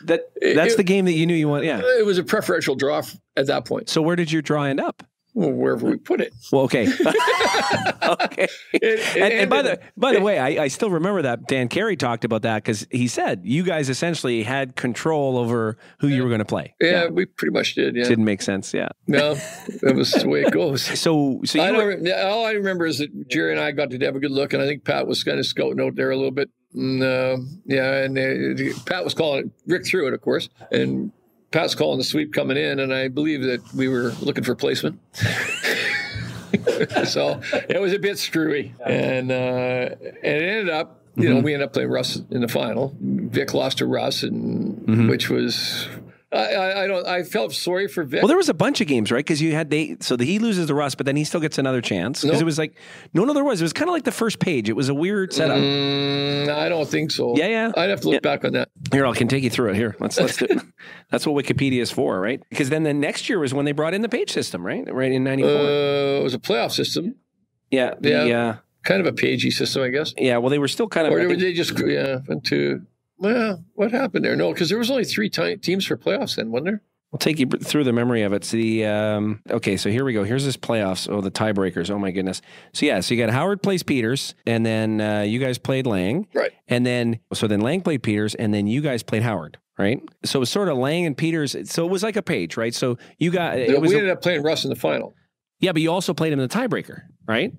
that that's it- the game that you knew you want. Yeah. it was a preferential draw at that point. So where did your draw end up? Well, wherever we put it. Well, okay, okay. It- it and, and by the by the way, I, I still remember that Dan Carey talked about that because he said you guys essentially had control over who you were going to play. yeah, we pretty much did. Yeah, didn't make sense. Yeah. no, that was the way it goes. So so I were, all I remember is that Gerry and I got to have a good look, and I think Pat was kind of scouting out there a little bit. And, uh, yeah, and uh, Pat was calling it. Rick threw it, of course, and Pat's calling the sweep coming in, and I believe that we were looking for placement. so it was a bit screwy, and uh, and it ended up, you mm-hmm. know, we ended up playing Russ in the final. Vic lost to Russ, and mm-hmm. which was I, I, don't. I felt sorry for Vic. Well, there was a bunch of games, right? Because you had they. So the, he loses the Russ, but then he still gets another chance. Because nope. it was like no, no, there was. It was kind of like the first page. It was a weird setup. Mm, I don't think so. Yeah, yeah. I'd have to look yeah. back on that. Here, I can take you through it. Here, let's let's do. It. That's what Wikipedia is for, right? Because then the next year was when they brought in the page system, right? Right in '94. Uh, it was a playoff system. Yeah. The, yeah. Uh, kind of a pagey system, I guess. Yeah. Well, they were still kind of. Or think, they just yeah went to. Well, what happened there? No, because there was only three t- teams for playoffs then, wasn't there? I'll take you through the memory of it. See, um, okay, so here we go. Here's this playoffs. Oh, the tiebreakers. Oh my goodness. So yeah, so you got Howard plays Peters, and then uh, you guys played Lang, right? And then so then Lang played Peters, and then you guys played Howard, right? So it was sort of Lang and Peters. So it was like a page, right? So you got. we ended a, up playing Russ in the final. Yeah, but you also played him in the tiebreaker, right?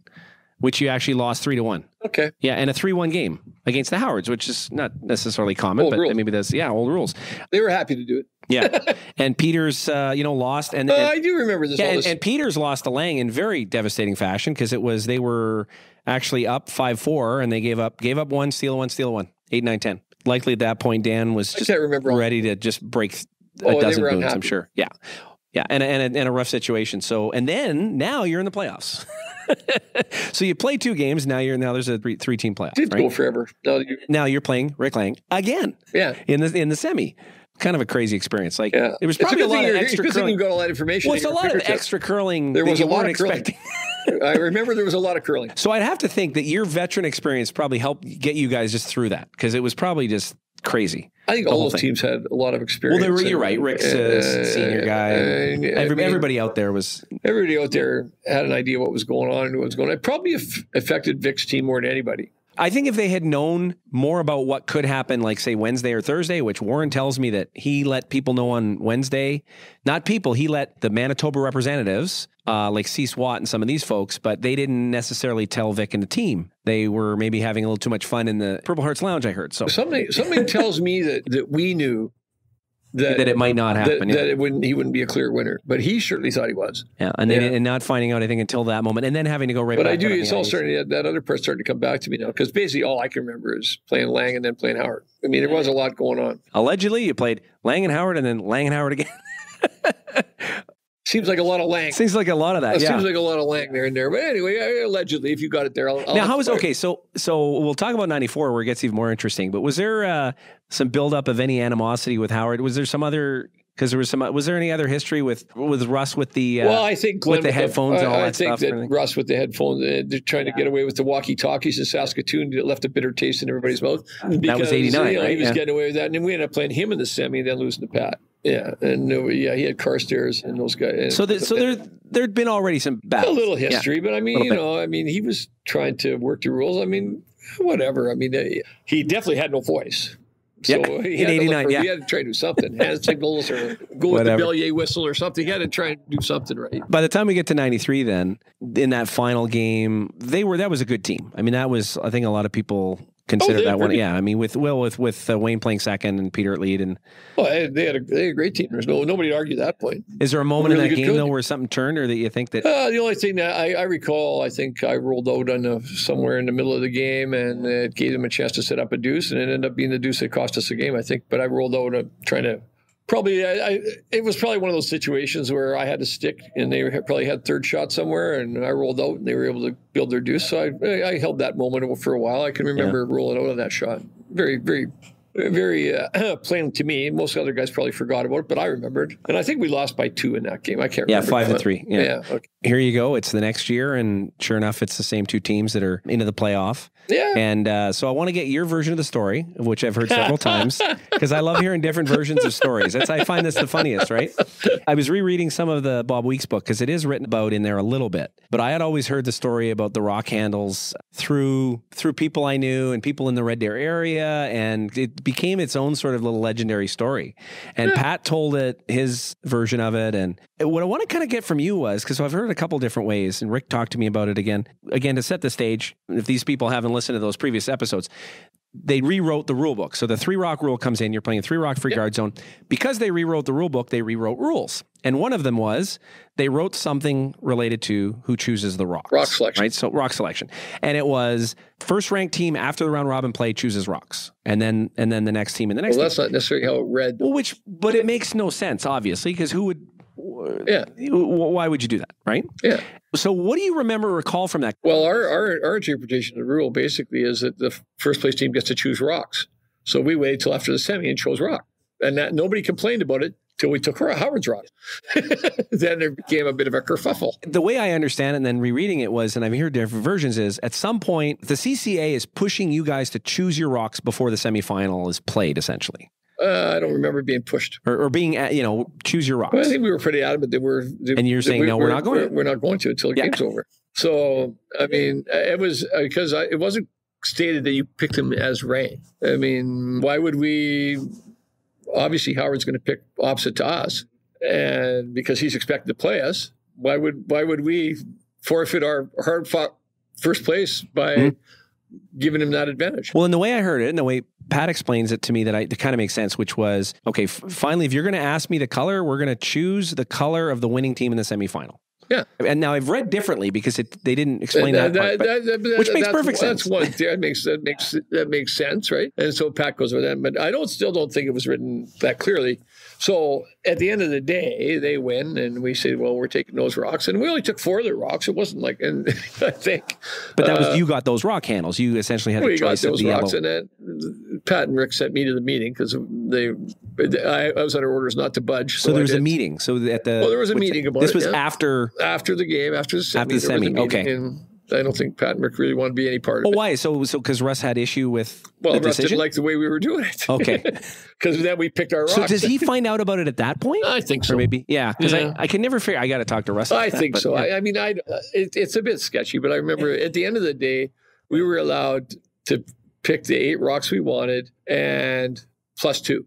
Which you actually lost three to one. Okay. Yeah, and a three-one game against the Howards, which is not necessarily common, old but rules. maybe that's yeah, old rules. They were happy to do it. yeah, and Peters, uh, you know, lost, and, uh, I do remember this. Yeah, and, and, Peters lost to Lang in very devastating fashion because it was they were actually up five four, and they gave up gave up one, steal one, steal one, eight nine ten. Likely at that point, Dan was just ready to just break a oh, dozen boots. I'm sure. Yeah, yeah, and and a, and a rough situation. So, and then now you're in the playoffs. so you play two games. Now you're now there's a three, three team playoff. Did right? go forever. Now you're, now you're playing Rick Lang again. Yeah, in the in the semi. Kind of a crazy experience. Like yeah. it was probably a, a lot of extra curling. You got a lot of information. Well, it's a lot of extra curling. There was a lot of curling. I remember there was a lot of curling. So I'd have to think that your veteran experience probably helped get you guys just through that because it was probably just crazy. I think all those thing. teams had a lot of experience. Well, were, you're right. Rick's a uh, senior guy. And, every, mean, everybody out there was. Everybody out there had an idea what was going on and what was going on. It probably affected Vic's team more than anybody. I think if they had known more about what could happen, like say Wednesday or Thursday, which Warren tells me that he let people know on Wednesday, not people, he let the Manitoba representatives, uh, like C. Swat and some of these folks, but they didn't necessarily tell Vic and the team. They were maybe having a little too much fun in the Purple Hearts Lounge. I heard so. Something something tells me that that we knew that, that it might not happen. That, yeah. that, it wouldn't he wouldn't be a clear winner, but he certainly thought he was. Yeah, and then yeah. and not finding out anything until that moment, and then having to go right. But I do. It's all starting. To, that other part starting to come back to me now because basically all I can remember is playing Lang and then playing Howard. I mean, there was a lot going on. Allegedly, you played Lang and Howard, and then Lang and Howard again. Seems like a lot of lang. Seems like a lot of that. It yeah. Seems like a lot of lang there and there. But anyway, allegedly, if you got it there, I'll, I'll now how was okay? So so we'll talk about '94 where it gets even more interesting. But was there uh, some buildup of any animosity with Howard? Was there some other because there was some. Was there any other history with with Russ with the? Uh, well, I think Glenn with the headphones the, I, that think that Russ with the headphones, uh, they're trying to get away with the walkie talkies in Saskatoon. That left a bitter taste in everybody's mouth. Because, that was eighty nine. You know, right? He was yeah. getting away with that, and then we ended up playing him in the semi, and then losing to Pat. Yeah, and uh, yeah, he had Carstairs and those guys. So, the, so there, there'd been already some battles. A little history, yeah. but I mean, you bit. know, I mean, he was trying to work the rules. I mean, whatever. I mean, uh, he definitely had no voice. So yeah. he, had 89, for, yeah. he had to try to do something. Hand signals or go with the Bellier whistle or something. He had to try and do something right. By the time we get to 93 then, in that final game, they were that was a good team. I mean, that was I think a lot of people consider oh, that one. Yeah, I mean, with Will, with with uh, Wayne playing second and Peter at lead, and well, they had a they had a great team. There's no nobody to argue that point. Is there a moment really in that game though where something turned, or that you think that? Uh, the only thing that I, I, recall, I think I rolled out on the, somewhere in the middle of the game, and it gave them a chance to set up a deuce, and it ended up being the deuce that cost us the game. I think, but I rolled out uh, trying to probably I, I, it was probably one of those situations where I had to stick and they probably had third shot somewhere and I rolled out and they were able to build their deuce. So I, I held that moment for a while. I can remember yeah. rolling out of that shot. Very, very very uh, plain to me. Most other guys probably forgot about it, but I remembered. And I think we lost by two in that game. I can't yeah, remember. five and three. Yeah. yeah okay. Here you go. It's the next year, and sure enough, it's the same two teams that are into the playoff. Yeah. And uh, so I want to get your version of the story, which I've heard several times, because I love hearing different versions of stories. That's I find this the funniest, right? I was rereading some of the Bob Weeks book because it is written about in there a little bit, but I had always heard the story about the rock handles through through people I knew and people in the Red Deer area, and it became its own sort of little legendary story. And yeah. Pat told it his version of it, and what I want to kind of get from you was because I've heard a couple different ways, and Rick talked to me about it again. Again, to set the stage, if these people haven't listened to those previous episodes, they rewrote the rule book. So the three rock rule comes in. You're playing a three rock free guard zone. Because they rewrote the rule book, they rewrote rules. And one of them was they wrote something related to who chooses the rocks. Rock selection. Right? So rock selection. And it was first ranked team after the round robin play chooses rocks. And then and then the next team and the next Well, team. that's not necessarily how it read. Well, which but it makes no sense, obviously, because who would Yeah, why would you do that, right? yeah. So what do you remember or recall from that? Well, our, our our interpretation of the rule basically is that the first place team gets to choose rocks. So we waited till after the semi and chose rock, and that nobody complained about it till we took her Howard's rock. then there became a bit of a kerfuffle. the way I understand it and then rereading it was, and I've heard different versions, is at some point the CCA is pushing you guys to choose your rocks before the semifinal is played, essentially, Uh, I don't remember being pushed. or, or being, at, you know, choose your rocks. Well, I think we were pretty adamant that we're. That, And you're saying, we- no, we're not going to. We're, not going to until the Yeah. game's over. So I mean, it was because I, it wasn't stated that you picked him as rain. I mean, why would we? Obviously, Howard's going to pick opposite to us, and because he's expected to play us, why would why would we forfeit our hard fought first place by Mhm. giving him that advantage? Well, in the way I heard it, and the way Pat explains it to me, that I, kind of makes sense. Which was okay. Finally, if you're going to ask me the color, we're going to choose the color of the winning team in the semifinal. Yeah. And now I've read differently because it, they didn't explain that, That- part. that- that- that- which makes that's- perfect That's sense. one. That makes that makes that makes sense, right? And so Pat goes with that, but I don't still don't think it was written that clearly. So at the end of the day, they win, and we say, "Well, we're taking those rocks," and we only took four of the rocks. It wasn't like, and I think, but that uh, was you got those rock handles. You essentially had we a got choice of those the rocks, yellow. and then Pat and Rick sent me to the meeting because they, I, I was under orders not to budge. So, I there was a meeting. So at the Well, there was a meeting about this it, was yeah. after. After the game, after the semi. After the there was a semi, okay. And I don't think Pat really wanted to be any part of Oh, it. why? So so because Russ had issue with Well, Russ decision. didn't like the way we were doing it. Okay. Because then we picked our rocks. so does he find out about it at that point? I think so. Or maybe yeah, because Yeah. I, I can never figure. I got to talk to Russ. about I that, think but so. yeah. I, I mean, I it, it's a bit sketchy, but I remember at the end of the day, we were allowed to pick the eight rocks we wanted and plus two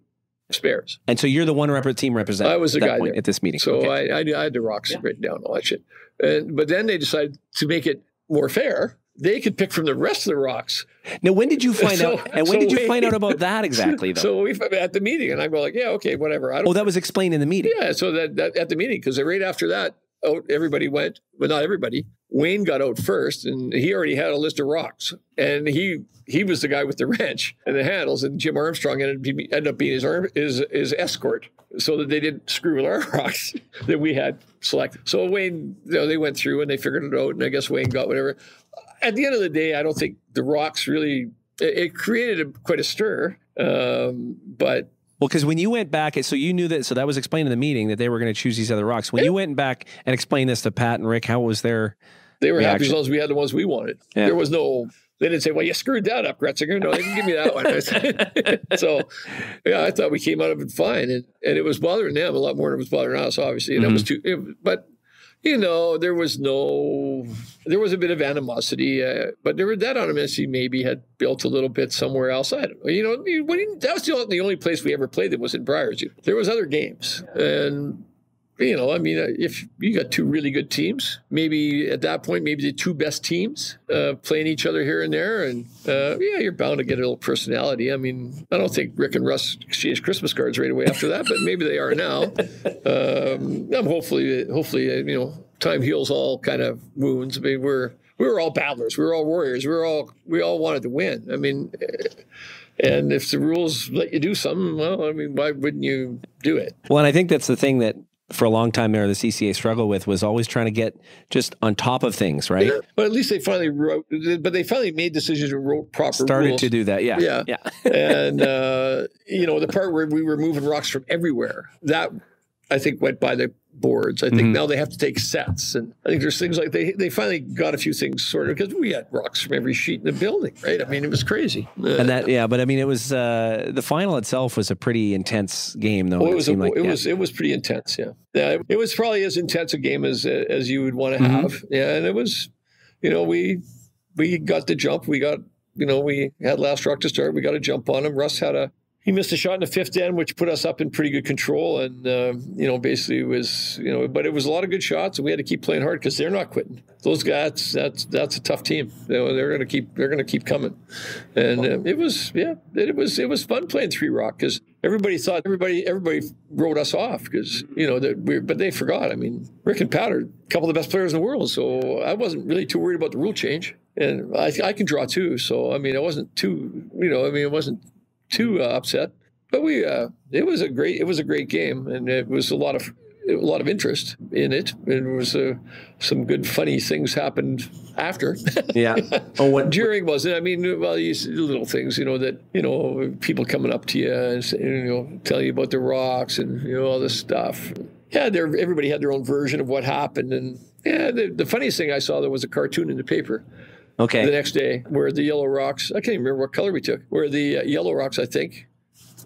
spares. and so you're the one rep- team representative. I was the at guy point there. at this meeting. So Okay. I, I, I had the rocks written down, all that shit. And, but then they decided to make it more fair. They could pick from the rest of the rocks. now, when did you find So- out? And when so did you we- find out about that exactly? Though. So we at the meeting, and I go like, yeah, okay, whatever. I don't oh, that was explained in the meeting. Yeah, so that, that at the meeting, because right after that, out everybody went, but not everybody. Wayne got out first, and he already had a list of rocks, and he he was the guy with the wrench and the handles, and Jim Armstrong ended, up ended up being his arm his, his escort, so that they didn't screw with our rocks that we had selected. So Wayne, you know, they went through and they figured it out, and I guess Wayne got whatever. At the end of the day, I don't think the rocks really. It, it created a, quite a stir, um, but Well, because when you went back, so you knew that. So that was explained in the meeting that they were going to choose these other rocks. When you went back and explained this to Pat and Rick, how was their? They were happy as reaction. long as we had the ones we wanted. Yeah. There was no. They didn't say, "Well, you screwed that up, Gretzinger." No, they didn't give me that one. so, yeah, I thought we came out of it fine, and, and it was bothering them a lot more than it was bothering us, obviously. And it was mm-hmm. too. It, but you know, there was no. There was a bit of animosity, uh, but there was that animosity maybe had built a little bit somewhere else. I don't know. You know, that was the only, the only place we ever played that was in Briers. There was other games, and you know, I mean, uh, if you got two really good teams, maybe at that point, maybe the two best teams uh, playing each other here and there, and uh, yeah, you're bound to get a little personality. I mean, I don't think Rick and Russ exchanged Christmas cards right away after that, but maybe they are now. Um, I'm hopefully, hopefully, uh, you know, time heals all kind of wounds. I mean, we're we were all battlers, we were all warriors, we were all we all wanted to win. I mean. eh, And if the rules let you do something, well, I mean, why wouldn't you do it? Well, and I think that's the thing that for a long time there, the CCA struggled with was always trying to get just on top of things, right? But at least they finally wrote. But they finally made decisions and wrote proper Started rules. to do that. Yeah. Yeah. Yeah. and uh, you know the part where we were moving rocks from everywhere that I think went by the boards. I think Mhm. now they have to take sets, and I think there's things like they they finally got a few things sorted because we had rocks from every sheet in the building, right? I mean, it was crazy. Uh, And that, yeah, but I mean, it was uh, the final itself was a pretty intense game, though. well, it it was a, like, it yeah. was it was pretty intense. Yeah, yeah. It was probably as intense a game as as you would want to Mhm. have. Yeah, and it was, you know, we we got the jump. We got you know we had last rock to start. We got a jump on him. Russ had a he missed a shot in the fifth end, which put us up in pretty good control. And, uh, you know, basically it was, you know, but it was a lot of good shots and we had to keep playing hard because they're not quitting. Those guys, that's, that's a tough team. Know, they're going to keep, they're going to keep coming. And uh, it was, yeah, it was, it was fun playing three rock because everybody thought everybody, everybody wrote us off because, you know, that we but they forgot. I mean, Rick and are a couple of the best players in the world. So I wasn't really too worried about the rule change. And I, I can draw too. So, I mean, I wasn't too, you know, I mean, it wasn't too uh, upset. But we, uh, it was a great, it was a great game, and it was a lot of a lot of interest in it. It was uh, some good, funny things happened after. yeah. Oh, what during wasn't? I mean, well, these little things, you know, that you know, people coming up to you and you know, tell you about the rocks and you know all this stuff. Yeah, there. Everybody had their own version of what happened, and yeah, the, the funniest thing I saw there was a cartoon in the paper. Okay. The next day, where the yellow rocks, I can't remember what color we took, where the uh, yellow rocks, I think,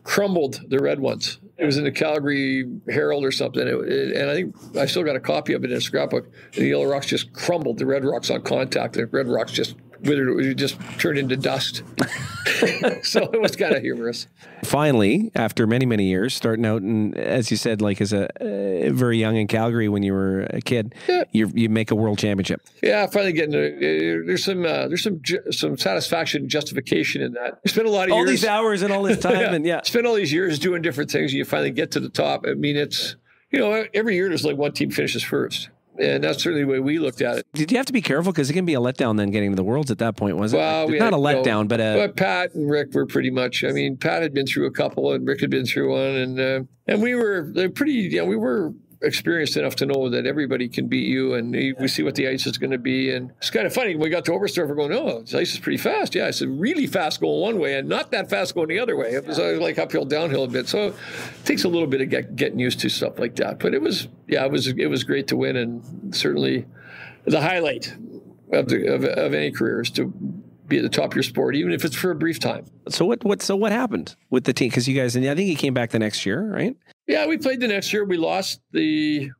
crumbled the red ones. It was in the Calgary Herald or something, it, it, and I think I still got a copy of it in a scrapbook. The yellow rocks just crumbled. The red rocks on contact. The red rocks just withered. It just turned into dust. so it was kind of humorous. Finally, after many many years, starting out and as you said, like as a uh, very young in Calgary when you were a kid, yeah. you you make a world championship. Yeah, finally getting uh, there's some uh, there's some ju- some satisfaction and justification in that. You spent a lot of all years, these hours and all this time, yeah. and yeah, spend all these years doing different things. And you finally get to the top. I mean, it's you know every year there's like one team finishes first and that's certainly the way we looked at it. Did you have to be careful because it can be a letdown then getting to the worlds at that point, was it? Well, we not a letdown, but a. But Pat and Rick were pretty much. I mean, Pat had been through a couple, and Rick had been through one, and uh, and we were pretty. Yeah, we were experienced enough to know that everybody can beat you, and we see what the ice is going to be. And it's kind of funny when we got to Oberstdorf, we're going, "Oh, the ice is pretty fast." Yeah, it's really fast going one way, and not that fast going the other way. It was uh, like uphill, downhill a bit. So it takes a little bit of get, getting used to stuff like that. But it was, yeah, it was it was great to win, and certainly the highlight of, the, of, of any career is to be at the top of your sport, even if it's for a brief time. So what? What? So what happened with the team? Because you guys, and I think he came back the next year, right? Yeah, we played the next year. We lost the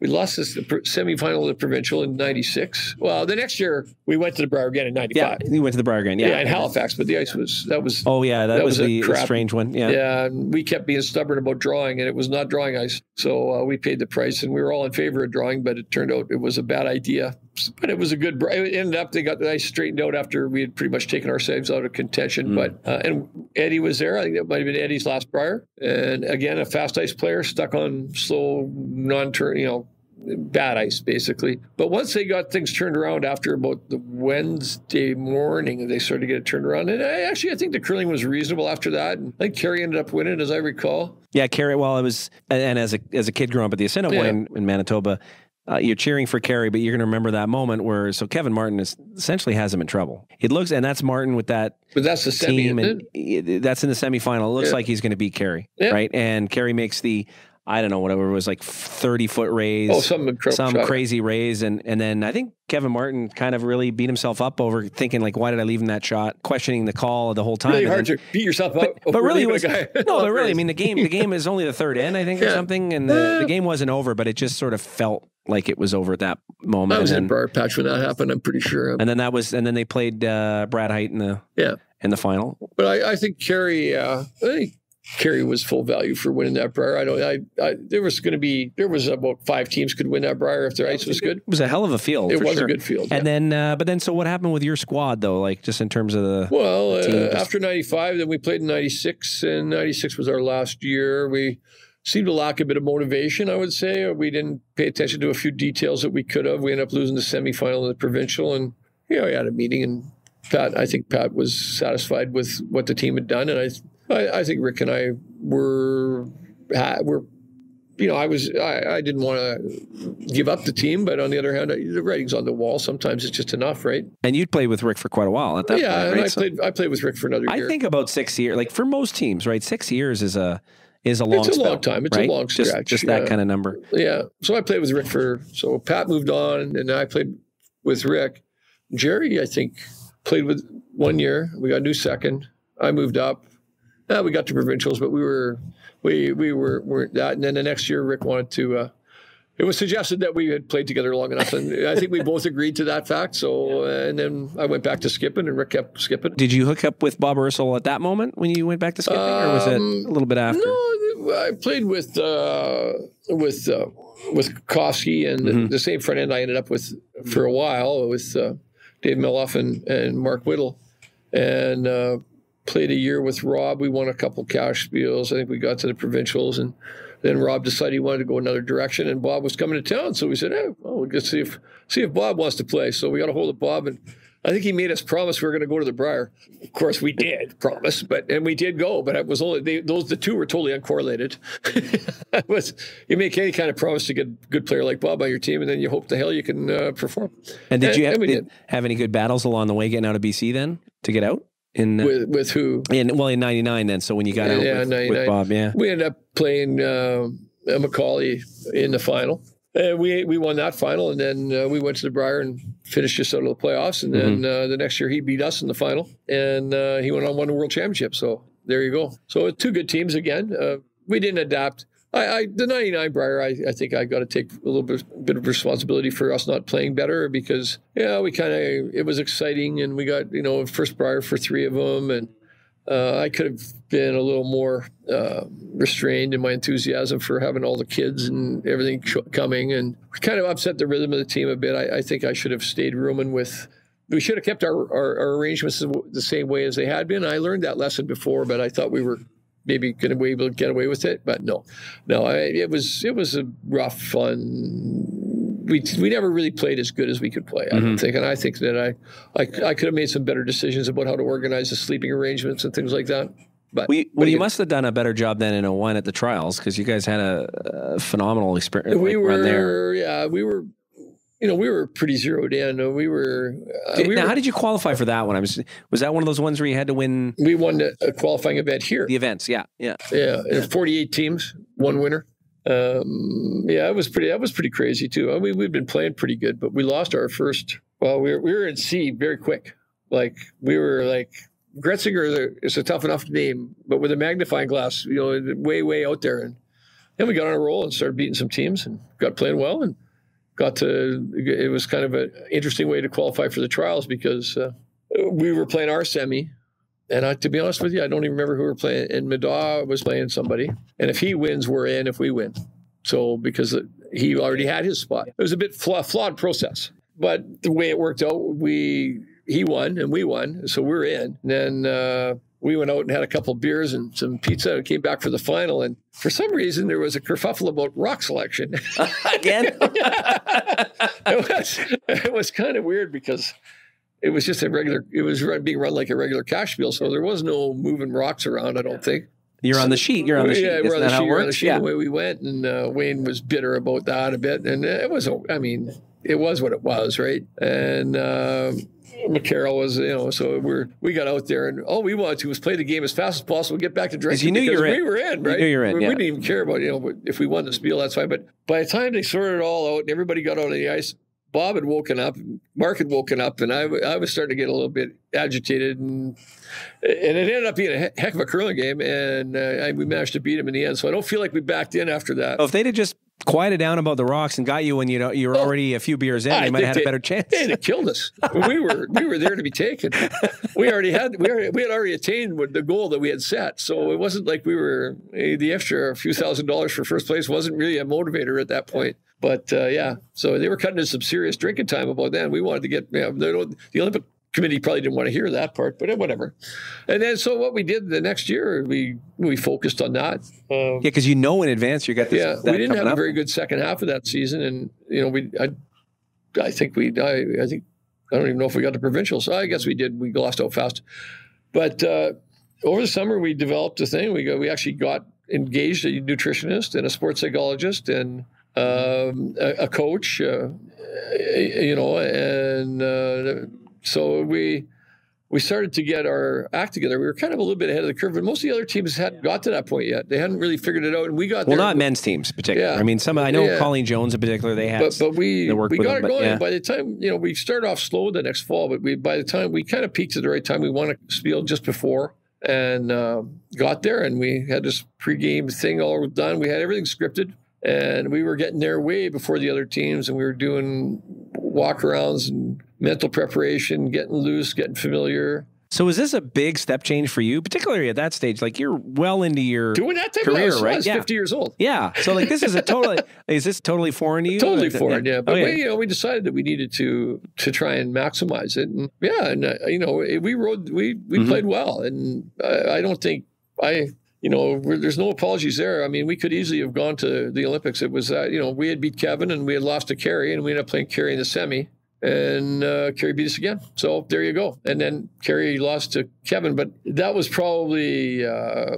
we lost this the semifinal of the provincial in '96. Well, the next year we went to the Brier again in '95. Yeah, we went to the Brier again. Yeah, yeah, in Halifax, but the ice was that was. Oh yeah, that, that was, was the strange one. Yeah, yeah. And we kept being stubborn about drawing, and it was not drawing ice. So uh, we paid the price, and we were all in favor of drawing, but it turned out it was a bad idea. But it was a good. It ended up they got the ice straightened out after we had pretty much taken ourselves out of contention. Mm. But uh, and Eddie was there. I think that might have been Eddie's last Brier, and again a fast ice player stuck on slow non-turn. You know bad ice basically. But once they got things turned around after about the Wednesday morning, they started to get it turned around. And I, actually, I think the curling was reasonable after that. And I think Kerry ended up winning, as I recall. Yeah, Kerry. Well, it was, and as a as a kid growing up at the Assiniboine yeah. in, in Manitoba. Uh, you're cheering for Kerry, but you're going to remember that moment where so Kevin Martin is, essentially has him in trouble. It looks, and that's Martin with that. But that's the semi, team, and that's in the semifinal. It looks yeah. like he's going to beat Kerry, yeah. right? And Kerry makes the I don't know whatever it was like thirty foot raise, oh, some, some crazy raise, and and then I think Kevin Martin kind of really beat himself up over thinking like, why did I leave him that shot? Questioning the call the whole time. Really hard then, to beat yourself up. But, but really, it was no, but really, I mean, the game the game is only the third end, I think, yeah. or something, and the, the, game wasn't over, but it just sort of felt like it was over at that moment. I was and in Brier Patch when that happened. I'm pretty sure. And then that was, and then they played uh, Brad Heidt in the yeah in the final. But I, I think Kerry, uh, I think Kerry was full value for winning that Brier. I don't. I, I there was going to be there was about five teams could win that Brier if their ice was good. It was a hell of a field. It was sure. a good field. And yeah. then, uh, but then, so what happened with your squad though? Like just in terms of the well, uh, after '95, then we played in '96, and '96 was our last year. We seemed to lack a bit of motivation, I would say. We didn't pay attention to a few details that we could have. We ended up losing the semifinal in the provincial, and you know, we had a meeting and. Pat, I think Pat was satisfied with what the team had done, and I I, I think Rick and I were were you know, I was I, I didn't want to give up the team, but on the other hand, the writing's on the wall. Sometimes it's just enough, right? And you played with Rick for quite a while at that yeah, point, right? I played I played with Rick for another I year. think about six years. Like for most teams, right? Six years is a is a long. It's a spell, long time. It's right? a long stretch. Just, just yeah. that kind of number. Yeah. So I played with Rick for so Pat moved on, and I played with Rick. Jerry, I think, played with one year. We got a new second. I moved up. Yeah, we got to provincials, but we were we we were weren't that. And then the next year, Rick wanted to uh, it was suggested that we had played together long enough, and I think we both agreed to that fact. So, and then I went back to skipping, and Rick kept skipping. Did you hook up with Bob Ursel at that moment when you went back to skipping, or was it Um, a little bit after? No, I played with uh, with uh, with Kofsky and Mm-hmm. the, the same front end I ended up with for a while with uh, Dave Miloff and, and Mark Whittle, and uh, played a year with Rob. We won a couple cashspiels. I think we got to the provincials, and then Rob decided he wanted to go another direction, and Bob was coming to town. So we said, "Hey, well, we'll just see if see if Bob wants to play." So we got a hold of Bob and. I think he made us promise we were going to go to the Brier. Of course, we did promise, but and we did go. But it was only they, those the two were totally uncorrelated. it was you make any kind of promise to get a good player like Bob on your team, and then you hope the hell you can uh, perform. And did you have, and did, did. have any good battles along the way getting out of BC then to get out in uh, With with who in well in '99 then? So when you got out Yeah, with, with Bob, yeah. we ended up playing uh, McAulay in the final. And we we won that final, and then uh, we went to the Brier and finished just out of the playoffs. And then uh, the next year he beat us in the final, and uh, he went on won the world championship. So there you go. So two good teams again. Uh, we didn't adapt. I, I the '99 Brier. I, I think I got to take a little bit bit of responsibility for us not playing better because yeah, we kind of it was exciting, and we got you know first Brier for three of them, and uh, I could have been a little more uh, restrained in my enthusiasm for having all the kids and everything coming, and kind of upset the rhythm of the team a bit. I, I think I should have stayed rooming with. We should have kept our, our, our arrangements the same way as they had been. I learned that lesson before, but I thought we were maybe going to be able to get away with it. But no, no, I, it was it was a rough, fun. We, we never really played as good as we could play. I don't mm-hmm. think, and I think that I, I I could have made some better decisions about how to organize the sleeping arrangements and things like that. But We, well, do you must have done a better job than in a 01 at the trials because you guys had a, a phenomenal experience. we like, run there. were yeah we were you know we were pretty zeroed in Uh, we were, uh, we, now, were how did you qualify for that one? I was was that one of those ones where you had to win we won a, a qualifying event here the events? Yeah, yeah. yeah and 48 teams one winner um, yeah it was pretty that was pretty crazy too I mean we've been playing pretty good but we lost our first well we were, we were in C very quick like we were like Gretzinger is a, is a tough enough name but with a magnifying glass you know way way out there and then we got on a roll and started beating some teams and got playing well and got to it was kind of an interesting way to qualify for the trials because uh, we were playing our semi. And I, to be honest with you i don't even remember who we were playing. And Middaugh was playing somebody. And if he wins we're in if we win. So because he already had his spot. It was a bit flaw, flawed process. But the way it worked out we he won and we won. So we're in. And then uh, we went out and had a couple beers and some pizza and came back for the final and for some reason there was a kerfuffle about rock selection Again, it was it was kind of weird because it was just a regular. It was run, being run like a regular cashspiel, so there was no moving rocks around. I don't think. you're on the sheet. You're on the sheet. yeah, Isn't we're on the sheet. We're on the sheet Yeah. the way we went, and uh, Wayne was bitter about that a bit, and it was. I mean, it was what it was, right? And. Um, McCarroll was, you know, so we're we got out there and all we wanted to was play the game as fast as possible, get back to drinking you knew you because were in. we were in, You right? knew you were in, we, yeah. we didn't even care about you know if we won the spiel, that's fine. But by the time they sorted it all out and everybody got out on the ice, Bob had woken up, Mark had woken up, and I, I was starting to get a little bit agitated, and and it ended up being a heck of a curling game, and uh, I, we managed to beat him in the end. So I don't feel like we backed in after that. Oh, if they'd have just quieted down about the rocks and got you when you know you were already a few beers in, I they might have had a better chance. They'd have killed us. we were we were there to be taken. We already had we already, we had already attained what the goal that we had set. So it wasn't like we were eh, the extra a few thousand dollars for first place wasn't really a motivator at that point. But uh, yeah, so they were cutting in some serious drinking time about that. We wanted to get you know, the Olympic committee probably didn't want to hear that part, but eh, whatever. And then so what we did the next year, we we focused on that. Um, Yeah, because you know in advance you got this. yeah, we didn't have a very good second half of that season, and you know, we I, I think we I, I think I don't even know if we got the provincial. So I guess we did. We lost out fast, but uh, over the summer we developed a thing. We go, we actually got engaged a nutritionist and a sports psychologist and um, a, a coach, uh, you know, and uh, so we we started to get our act together. We were kind of a little bit ahead of the curve, but most of the other teams hadn't got to that point yet. They hadn't really figured it out, and we got Well, there. not men's teams, particularly. Yeah. I mean, some I know Yeah. Colleen Jones in particular. They had. but but we they worked we got them, it going. yeah. By the time you know we started off slow the next fall, but we by the time we kind of peaked at the right time, we won a spiel just before and uh, got there, and we had this pregame thing all done. We had everything scripted, and we were getting there way before the other teams, and we were doing walkarounds and mental preparation, getting loose, getting familiar. So is this a big step change for you, particularly at that stage? Like you're well into your doing that time career, was, right? Yeah. 50 years old. Yeah. So like this is a totally is this totally foreign to you? Totally Like, foreign, yeah. But Okay. we, you know, we decided that we needed to to try and maximize it, and yeah, and uh, you know, we rode, we we Mhm. played well, and I, I don't think I. You know, there's no apologies there. I mean, we could easily have gone to the Olympics. It was, uh, you know, we had beat Kevin and we had lost to Kerry, and we ended up playing Kerry in the semi, and uh, Kerry beat us again. So there you go. And then Kerry lost to Kevin, but that was probably uh, uh,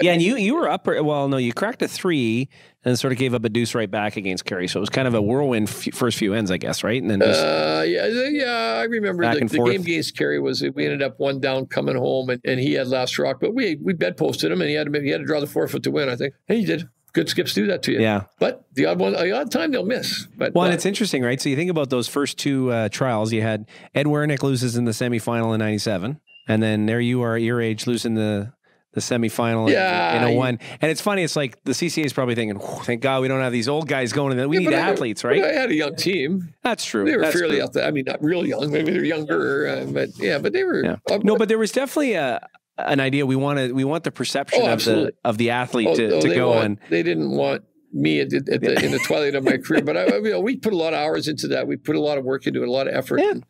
Yeah, and you you were up. Well, no, you cracked a three and sort of gave up a deuce right back against Kerry. So it was kind of a whirlwind f- first few ends, I guess, right? And then just, Uh, yeah, yeah, I remember the, the game against Kerry was we ended up one down coming home, and, and he had last rock, but we we bedposted him, and he had to he had to draw the forfeit to win, I think, and he did. Good skips do that to you. yeah. But the odd one, the odd time they'll miss. But Well, and it's interesting, right? So you think about those first two uh, trials. You had Ed Werenich loses in the semifinal in '97, and then there you are at your age losing the the semifinal Yeah, in a 01. And it's funny. It's like the CCA is probably thinking, "Thank God we don't have these old guys going in. there. We yeah, need but I- athletes, right?" I had a young team. That's true. They were That's fairly true. out there. I mean, not real young. Maybe they're younger, uh, but yeah, but they were. Yeah. No, but there was definitely a an idea. We want to we want the perception Oh, of the of the athlete oh, to, oh, to go want- and they didn't want me at, the, at the, in the twilight of my career, but I, you know, we put a lot of hours into that. We put a lot of work into it, a lot of effort. Yeah. And,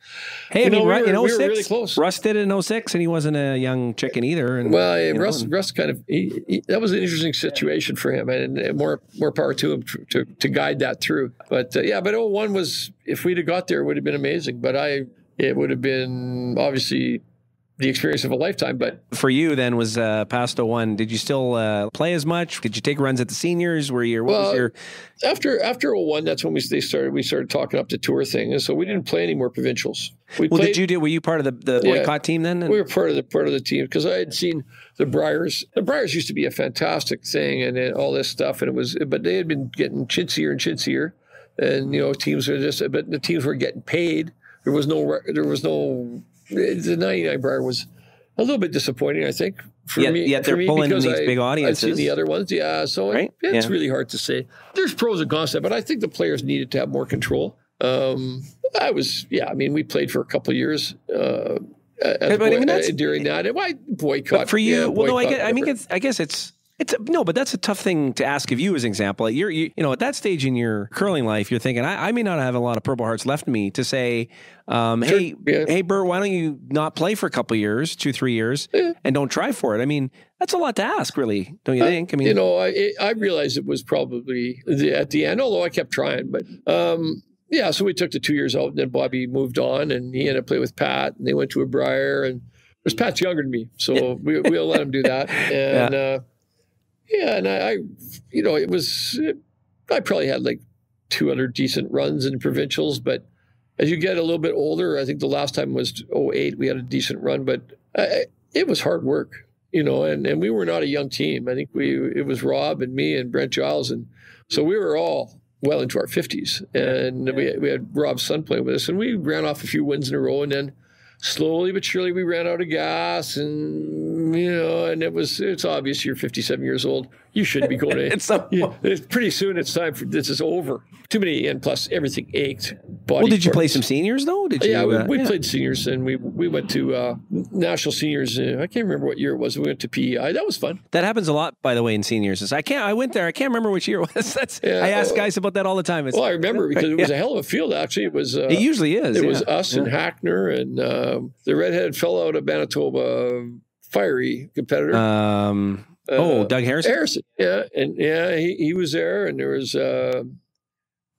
hey, I You know, mean, we were- in we were really close. Russ did it in 06, and he wasn't a young chicken either. And Well, know, Russ, and- Russ kind of he, he, that was an interesting situation for him, and, and more more power to him to, to, to guide that through. But uh, yeah, but 01 was if we'd have got there, it would have been amazing. But I, it would have been obviously the experience of a lifetime. But for you then was uh, past 01. Did you still uh, play as much? Did you take runs at the seniors? Were you? What was your? after after 01, that's when we they started we started talking up the tour thing, and so we didn't play any more provincials. We Well, played, did you do? Were you part of the, the Yeah. boycott team then? we were part of the part of the team because I had seen the Briers. The Briers used to be a fantastic thing and, and all this stuff, and it was, but they had been getting chintzier and chintzier, and you know teams were just, but the teams were getting paid. There was no, there was no. The '99 Brier was a little bit disappointing, I think, for Yet- me. yet they're me, pulling in these I- big audiences. seen the other ones, yeah. So Right? it, it's Yeah. really hard to say. There's pros and cons to that, but I think the players needed to have more control. Um, I was, yeah. I mean, we played for a couple of years. Uh, But I mean, that's- uh, during that, why boycott? But for you, yeah, well, no, I get. I mean, it's, I guess it's. It's a, no, but that's a tough thing to ask of you as an example. You're, you, you know, at that stage in your curling life, you're thinking, I, I may not have a lot of Purple Hearts left in me to say, um, Sure, hey, yeah. hey, Bert, why don't you not play for a couple of years, two, three years, Yeah. and don't try for it? I mean, that's a lot to ask, really, don't you Uh, think? I mean, you know, I it, I realized it was probably the, at the end, although I kept trying. But um, yeah, so we took the two years out, and then Bobby moved on, and he ended up playing with Pat, and they went to a Brier, and because Pat's younger than me, so we we'll let him do that. And uh, yeah, and I, I, you know, it was I probably had like two other decent runs in provincials, but as you get a little bit older, I think the last time was 08, we had a decent run, but I, it was hard work you know, and, and we were not a young team. I think we it was Rob and me and Brent Giles, and so we were all well into our fifties, and we we had Rob's son playing with us, and we ran off a few wins in a row, and then slowly but surely we ran out of gas, and you know, and it was it's obvious you're 57 years old, you shouldn't be going to. it's some, Yeah, it's pretty soon. It's time for this is over. Too many, and plus everything ached. Body well, did you play some seniors though? Did you? Yeah, we, uh, we played seniors, and we we went to uh, national seniors. Uh, I can't remember what year it was. We went to PEI. That was fun. That happens a lot, by the way, in seniors. Is I can't. I went there. I can't remember which year it was. That's. Yeah, I ask uh, guys about that all the time. It's, Well, I remember because it was Yeah. a hell of a field. Actually, it was. Uh, it usually is. it yeah. was us and Hackner and um, the redheaded fellow out of Manitoba, fiery competitor. Um. Uh, oh, Doug Harrison. Harrison. Yeah, and yeah, he, he was there, and there was. Uh,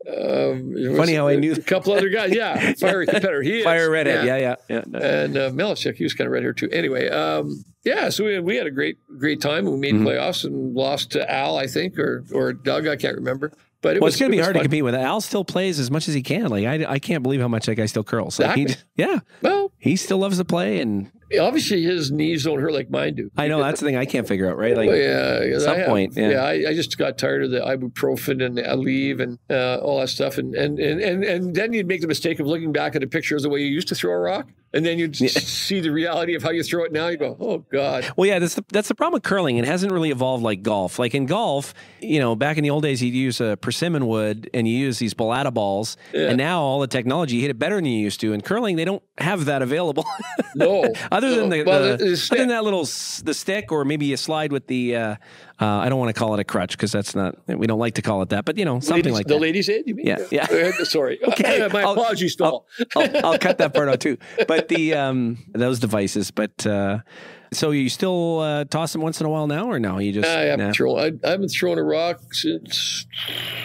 um, was Funny how I knew a couple other guys. Yeah, fiery competitor. He is. Fire redhead. Yeah, yeah, yeah. No. and uh, he was kind of red hair too. Anyway, um, yeah, so we, we had a great great time. We made Mhm. playoffs and lost to Al, I think, or or Doug, I can't remember. But it Well, was it's going to be hard to compete with. Al still plays as much as he can. Like I, I can't believe how much that guy still curls. Like, he, yeah, Well, he still loves to play, and obviously his knees don't hurt like mine do. I know that's the thing I can't figure out, right? Like, Well, yeah, at some have- point, yeah. I, I just got tired of the ibuprofen and the Aleve and uh, all that stuff, and and, and and and then you'd make the mistake of looking back at a picture of the way you used to throw a rock, and then you'd see the reality of how you throw it now. You go, oh god, Well, yeah, that's the, that's the problem with curling. It hasn't really evolved like golf. Like in golf, you know, back in the old days, you'd use a persimmon wood and you use these balata balls. Yeah. And now all the technology, you hit it better than you used to. In curling, they don't have that available. no. other than the, well, the- the- the other than that little the stick, or maybe you slide with the. Uh, uh, I don't want to call it a crutch because that's not. We don't like to call it that, but you know, something ladies, like the that. ladies' aid, you mean? Yeah, yeah. Uh, Sorry. Okay, My I'll- apologies to all. I'll, I'll cut that part out too. But the um, those devices. But uh, so you still uh, toss them once in a while now, or no? You just I haven't nah. thrown. I, I haven't thrown a rock since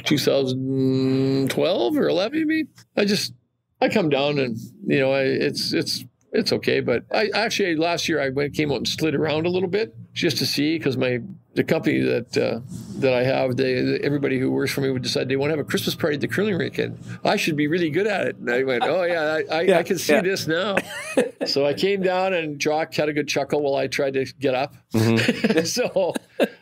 2012 or 11. Maybe I just I come down and you know I, it's it's it's okay. But I actually last year I went came out and slid around a little bit just to see because my the company that uh, that I have they everybody who works for me would decide they want to have a Christmas party at the curling rink and I should be really good at it. And I went, oh yeah, I, I, Yeah, I can see yeah. this now. So I came down and Jock had a good chuckle while I tried to get up. so.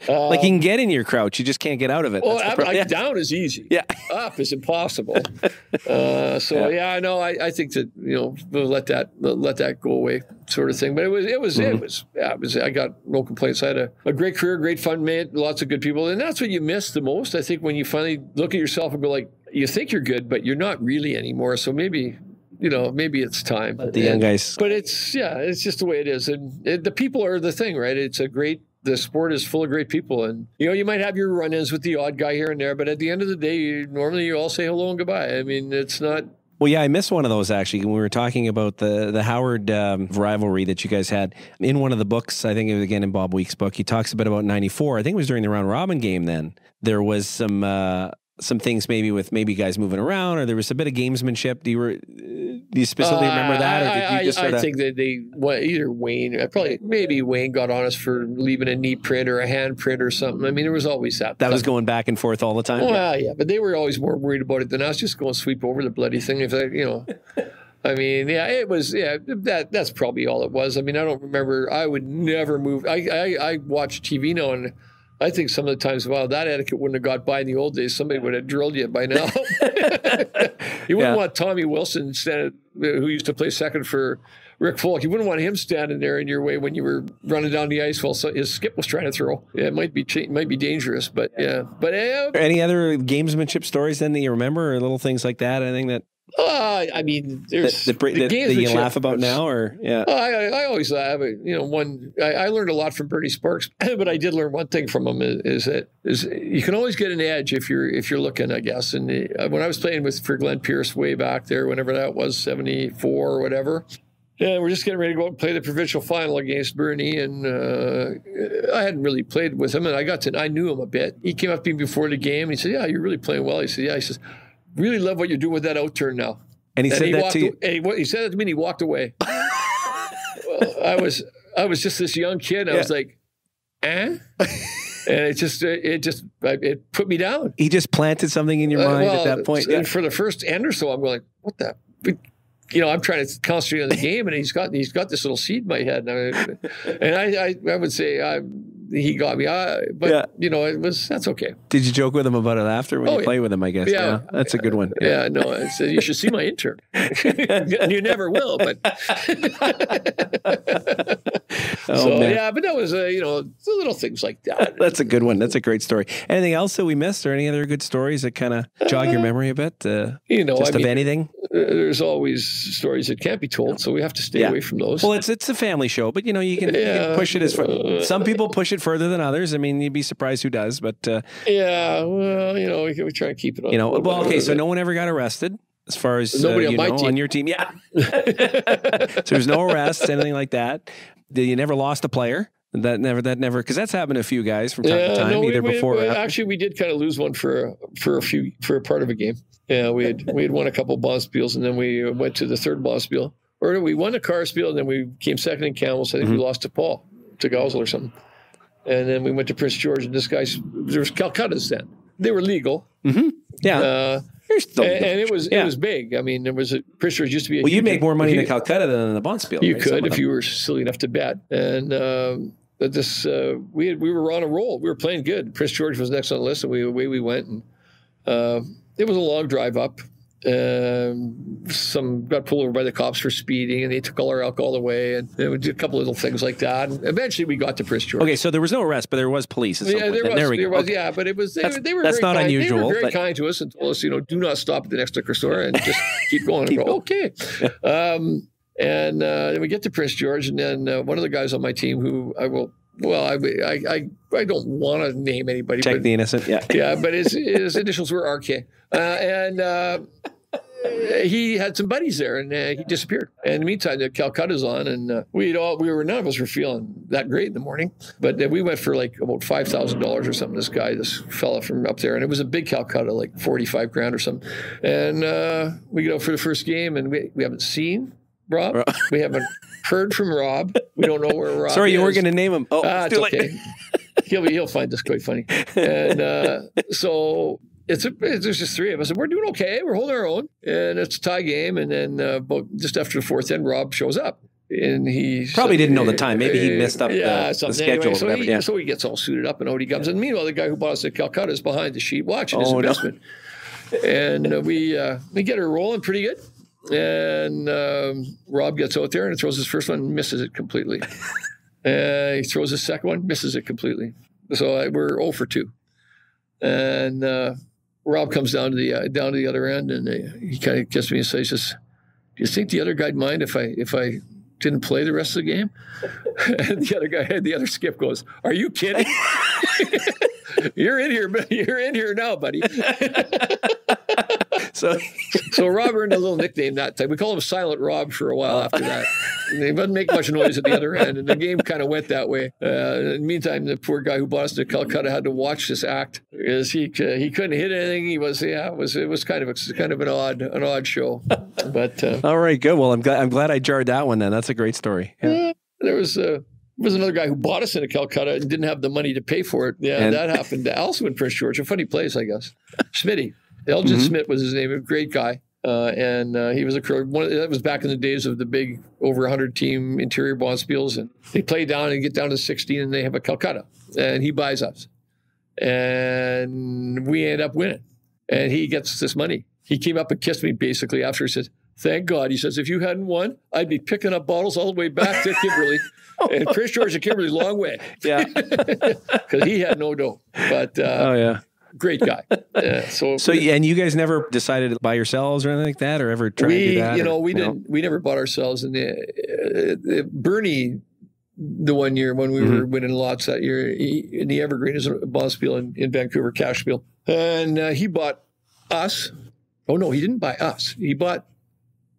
Uh, Like you can get in your crouch, you just can't get out of it. well, pro- I- yeah. down is easy. Yeah. up is impossible. uh, so yeah, I know. I, I think that you know we'll let that let that go away, sort of thing. But it was it was Mm-hmm. it was yeah, it was. I got no complaints. I had a, a great career, great fun, mate, lots of good people, and that's what you miss the most. I think when you finally look at yourself and go like, you think you're good, but you're not really anymore. So maybe. You know, maybe it's time. But the young guys. but it's yeah, it's just the way it is, and it, the people are the thing, right? It's a great. The sport is full of great people, and you know you might have your run-ins with the odd guy here and there, but at the end of the day, you, normally you all say hello and goodbye. I mean, it's not. Well, yeah, I missed one of those actually. When we were talking about the the Howard um, rivalry that you guys had in one of the books, I think it was again in Bob Weeks' book. He talks a bit about '94. I think it was during the round robin game. Then there was some uh, some things maybe with maybe guys moving around, or there was a bit of gamesmanship. Do you re- do you specifically remember Uh, that, or I, did you I- just I sort of? think that they well, either Wayne, uh, probably maybe Wayne got on us for leaving a knee print or a hand print or something. I mean, there was always that. that was going back and forth all the time. Well, yeah, but they were always more worried about it than us. Just going sweep over the bloody thing. If they, you know, I mean, yeah, it was. Yeah, that that's probably all it was. I mean, I don't remember. I would never move. I I, I watch TV now, and I think some of the times, wow, that etiquette wouldn't have got by in the old days. Somebody would have drilled you by now. you wouldn't Yeah. want Tommy Wilson, standing, who used to play second for. Rick Folk, you wouldn't want him standing there in your way when you were running down the ice while so- his skip was trying to throw. Yeah, it might be cha- might be dangerous, but yeah, but yeah, Any other gamesmanship stories then that you remember, or little things like that? Anything that Uh, I mean, the there's that, that, that you laugh about now, or yeah? I, I always laugh. You know, one I, I learned a lot from Bernie Sparkes, but I did learn one thing from him is, is that is you can always get an edge if you're if you're looking, I guess. And uh, when I was playing with for Glenn Pierce way back there, whenever that was seventy four or whatever. Yeah, we're just getting ready to go out and play the provincial final against Bernie, and uh, I hadn't really played with him, and I got to I knew him a bit. He came up to me before the game, and he said, "Yeah, you're really playing well." He said, "Yeah," he says, "Really love what you're doing with that out turn now." And he And said he that to you. He, he said it to me. and He walked away. well, I was I was just this young kid. I Yeah. was like, eh? and it just it, just it put me down. He just planted something in your Uh, mind well, at that point. And Yeah. for the first end or so, I'm going, what the. You know, I'm trying to concentrate on the game, and he's got he's got this little seed in my head, and I, and I, I, I would say I, he got me. I, but Yeah. you know, it was that's okay. Did you joke with him about it after when Oh, you yeah. play with him? I guess. Yeah. that's a good one. Yeah, no, I said you should see my in turn, and you never will. But Oh, so man. yeah, but that was uh, you know little things like that. That's a good one. That's a great story. Anything else that we missed, or any other good stories that kind of jog your memory a bit? Uh, You know, just I of mean, anything. uh, there's always stories that can't be told, so we have to stay Yeah. away from those. Well, it's it's a family show, but you know you can, you can push it as far. Some people push it further than others. I mean, you'd be surprised who does. But uh, yeah, well, you know, we, we try and keep it. you know, well, okay. So no one ever got arrested, as far as Nobody uh, on you my know, team. on your team. Yeah. so there's no arrests, anything like that. You never lost a player? That never. That never. Because that's happened to a few guys from time to time, no, either we- before we- or after. actually, we did kind of lose one for for a few for a part of a game. Yeah, we had we had won a couple bonspiels, and then we went to the third bonspiel, or we won a car spiel, and then we came second in Camels. I think we Mm-hmm. lost to Paul to Gowsell or something, and then we went to Prince George, and this guy's there was Calcutta's then. They were legal. Yeah. Uh, and, and, it was yeah. it was big. I mean, there was a Prince George used to be. well, you'd make more money in Calcutta than in the Bonspiel. You right? could if you were silly enough to bet. And um, this uh, we had, we were on a roll. We were playing good. Prince George was next on the list, and we away we went. And uh, it was a long drive up. Um, some got pulled over by the cops for speeding, and they took all our alcohol away, and there was a couple little things like that. And eventually, we got to Prince George. Okay, so there was no arrest, but there was police. At some Yeah, point. there was, there we there go. was, Okay. yeah, but it was they, That's- they were that's very not kind. They unusual, were very but- kind to us and told us, you know, do not stop at the next liquor store and just keep going. Keep and go, okay. Um, and uh, then we get to Prince George, and then uh, one of the guys on my team who I will, well, I I I, I don't want to name anybody, Check but the innocent. Yeah. yeah, but his his initials were RK, uh, and. Uh, he had some buddies there, and uh, he disappeared. And in the meantime, the Calcutta's on, and uh, we all we were none of us were feeling that great in the morning. But uh, we went for like about five thousand dollars or something. This guy, this fella from up there, and it was a big Calcutta, like forty five grand or something. And uh, we go for the first game, and we we haven't seen Rob, Ro- we haven't heard from Rob. We don't know where Rob. Sorry, you is. were going to name him. Oh, Ah, it's it's too late. okay. he'll be, he'll find this quite funny. And uh, so it's a, it's, there's just three of us, and we're doing okay. We're holding our own, and it's a tie game. And then uh, just after the fourth end, Rob shows up. And he Probably said- didn't know the time. Maybe he messed up the- yeah, the something. schedule Anyway, so, whatever, he, yeah. so he gets all suited up, and out he comes. And meanwhile, the guy who bought us at Calcutta is behind the sheet watching his Oh, no. investment. And uh, we uh, we get her rolling pretty good. And um, Rob gets out there and throws his first one, misses it completely. Uh, he throws his second one, misses it completely. So uh, we're 0 for 2. And uh, Rob comes down to the uh, down to the other end, and uh, he kind of gets me and says, "Just, "Do you think the other guy'd mind if I if I didn't play the rest of the game?" and the other guy, the other skip goes, "Are you kidding? you're in here, you're in here now, buddy." So So Rob earned a little nickname that time. We called him Silent Rob for a while after that. And he wouldn't make much noise at the other end, and the game kind of went that way. Uh, in the meantime, the poor guy who bought us to Calcutta had to watch this act because he uh, he couldn't hit anything. He was yeah, it was it was kind of a, kind of an odd an odd show, but. Uh, all right, good. Well, I'm glad I'm glad I jarred that one. Then that's a great story. Yeah. there was uh, there was another guy who bought us into Calcutta and didn't have the money to pay for it. Yeah, And- that happened. Also in Prince George, a funny place, I guess. Smitty, Elgin Mhm. Smith was his name. A great guy, uh, and uh, he was a. One that was back in the days of the big over 100 team interior bonspiels, and they play down and get down to 16, and they have a Calcutta, and he buys us, and we end up winning, and he gets this money. He came up and kissed me basically after. He says. Thank God. He says, if you hadn't won, I'd be picking up bottles all the way back to Kimberley. and Prince George and Kimberley, long way Yeah. because he had no dough, but uh, Oh yeah. Great guy. Yeah, so So and you guys never decided by yourselves or anything like that, or ever tried to do that? you or- know, we didn't. We never bought ourselves. And the, uh, Bernie, the one year when we Mm-hmm. were winning lots that year he, in the Evergreen is a Bonspiel in, in Vancouver, Cashspiel, and uh, he bought us. Oh no, he didn't buy us. He bought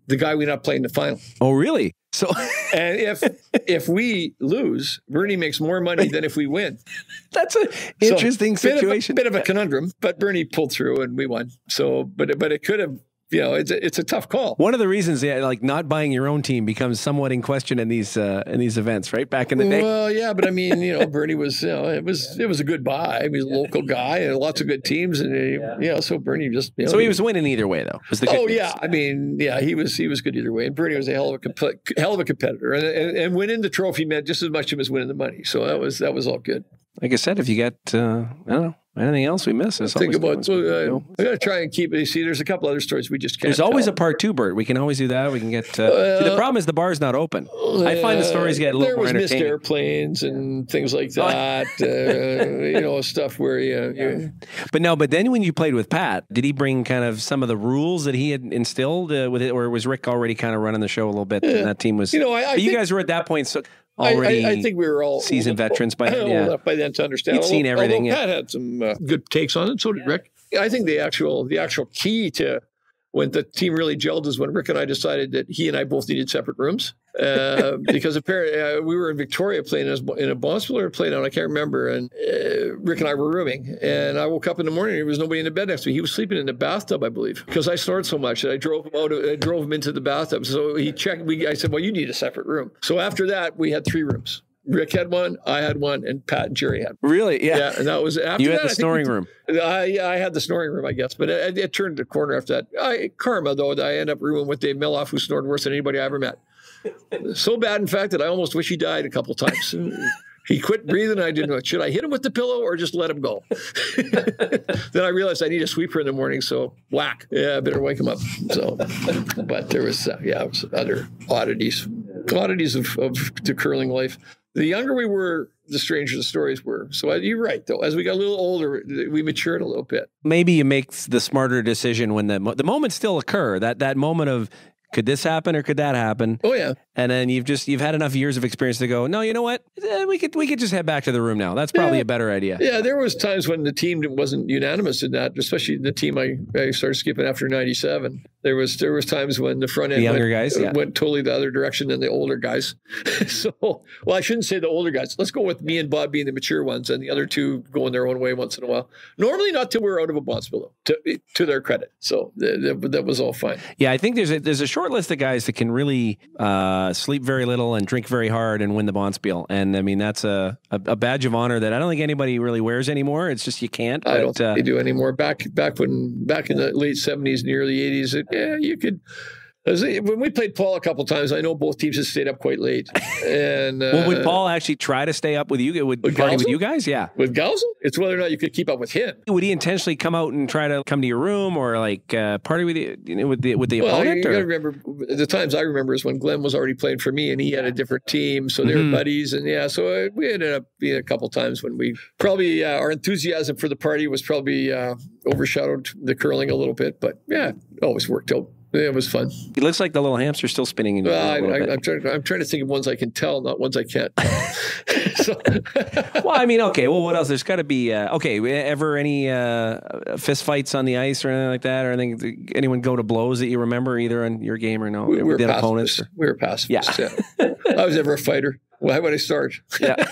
the guy we not playing in the final. Oh really? So And if if we lose, Bernie makes more money than if we win. that's an So, interesting bit of a- situation. Bit of, a conundrum, but Bernie pulled through and we won. So, but but it could have, you know, it's a, it's a tough call. One of the reasons, yeah, like not buying your own team becomes somewhat in question in these uh, in these events, right? Back in the day. Well, yeah, but I mean, you know, Bernie was, you know, it was it was a good buy. He was a local guy and lots of good teams, and he, yeah. so Bernie just, you know, so he was winning either way, though. Was the good Oh news. yeah, I mean, yeah, he was he was good either way, and Bernie was a hell of a comp- hell of a competitor, and, and and winning the trophy meant just as much to him as winning the money. So that was that was all good. Like I said, if you got uh, I don't know anything else we miss, it's Think about. So, uh, I gotta try and keep. You see, there's a couple other stories we just can't. There's always tell. a part two, Bert. We can always do that. We can get. Uh, see, the problem is the bar's not open. I find the stories get a little there more was missed airplanes and things like Oh. that. uh, you know, stuff where you, you But no, but then when you played with Pat, did he bring kind of some of the rules that he had instilled uh, with it, or was Rick already kind of running the show a little bit? And that team was. you know, I, I but you guys were at that point so already. I, I think we were all seasoned old- veterans by then, yeah. by then to understand. You'd seen everything, although yeah. Pat had some uh, good takes on it. So did Rick. I think the actual the actual key to when the team really gelled is when Rick and I decided that he and I both needed separate rooms uh, because apparently uh, we were in Victoria playing as, in a Bonspiel or playing out I can't remember and uh, Rick and I were rooming and I woke up in the morning there was nobody in the bed next to me. He was sleeping in the bathtub I believe because I snored so much that I drove him out Of, I drove him into the bathtub. So he checked we I said well you need a separate room. So after that we had three rooms Rick had one, I had one, and Pat and Gerry had. One. Really? Yeah. Yeah, and that was after You had that, the snoring we- room. I, yeah, I had the snoring room, I guess, but it, it turned the corner after that. I, karma, though, I ended up rooming with Dave Miloff, who snored worse than anybody I ever met. so bad, in fact, that I almost wish he died a couple times. He quit breathing. I didn't know. Should I hit him with the pillow or just let him go? then I realized I need a sweeper in the morning, so whack. Yeah, I better wake him up. So, but there was, uh, yeah, it was other oddities, oddities of, of the curling life. The younger we were, the stranger the stories were. So you're right, though. As we got a little older, we matured a little bit. Maybe you make the smarter decision when the mo- the moments still occur. That that moment of could this happen or could that happen? Oh yeah, And then you've just you've had enough years of experience to go. No, you know what? Eh, we could we could just head back to the room now. That's probably Yeah. a better idea. yeah. There was times when the team wasn't unanimous in that, especially the team I, I started skipping after '97. There was there was times when the front end The younger went, guys, yeah. went totally the other direction than the older guys. so, well, I shouldn't say the older guys. Let's go with me and Bob being the mature ones, and the other two going their own way once in a while. Normally, not till we're out of a bonspiel. To to their credit, so th- th- that was all fine. Yeah, I think there's a there's a short list of guys that can really uh, sleep very little and drink very hard and win the Bonspiel. And I mean that's a, a a badge of honor that I don't think anybody really wears anymore. It's just you can't. I don't think uh, they do anymore. Back back when back in the late seventies and early eighties, yeah, you could. When we played Paul a couple times, I know both teams had stayed up quite late. And uh, well, would Paul actually try to stay up with you? Would With party with you guys? Yeah. with Gowsell, it's whether or not you could keep up with him. Would he intentionally come out and try to come to your room or like uh, party with you, you know, with the with the Well, you, opponent? got to remember the times I remember is when Glenn was already playing for me, and he had a different team, so they were buddies, and yeah, so uh, we ended up being a couple times when we probably uh, our enthusiasm for the party was probably uh, overshadowed the curling a little bit, but yeah, always worked out. It was fun. It looks like the little hamster still spinning in your Well, I, room a little I, bit. I'm trying. I'm trying to think of ones I can tell, not ones I can't. so, well, I mean, okay. Well, what else? There's got to be uh, okay. Ever any uh, fist fights on the ice or anything like that, or anything? Anyone go to blows that you remember either on your game or no? we, we were opponents. pacifists. We were pacifists. Yeah. I was never a fighter. Why would I start? Yeah.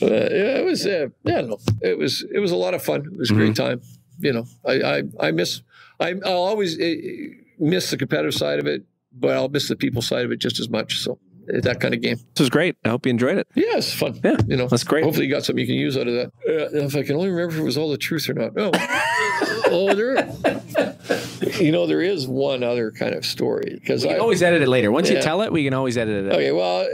Uh, yeah, it was. Uh, yeah, I don't know. It was. It was a lot of fun. It was a great time. You know, I I, I miss. I, I'll always uh, miss the competitive side of it, but I'll miss the people side of it just as much. So uh, that kind of game. This was great. I hope you enjoyed it. Yeah, it's fun. Yeah, you know, that's great. Hopefully, you got something you can use out of that. Uh, if I can only remember if it was all the truth or not. No. oh, there. You know, there is one other kind of story because I always edit it later. Once you tell it, we can always edit it. out. Okay, well,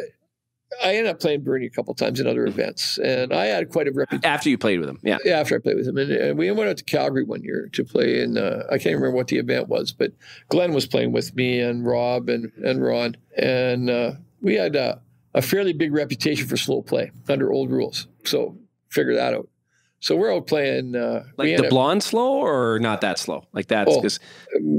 I ended up playing Bernie a couple times in other events, and I had quite a reputation. After you played with him, yeah. Yeah, after I played with him, and, and we went out to Calgary one year to play in. Uh, I can't remember what the event was, but Glenn was playing with me and Rob and and Ron, and uh, we had uh, a fairly big reputation for slow play under old rules. So figure that out. So we're all playing. Uh, Like the up- blonde slow or not that slow? Like that's Oh, because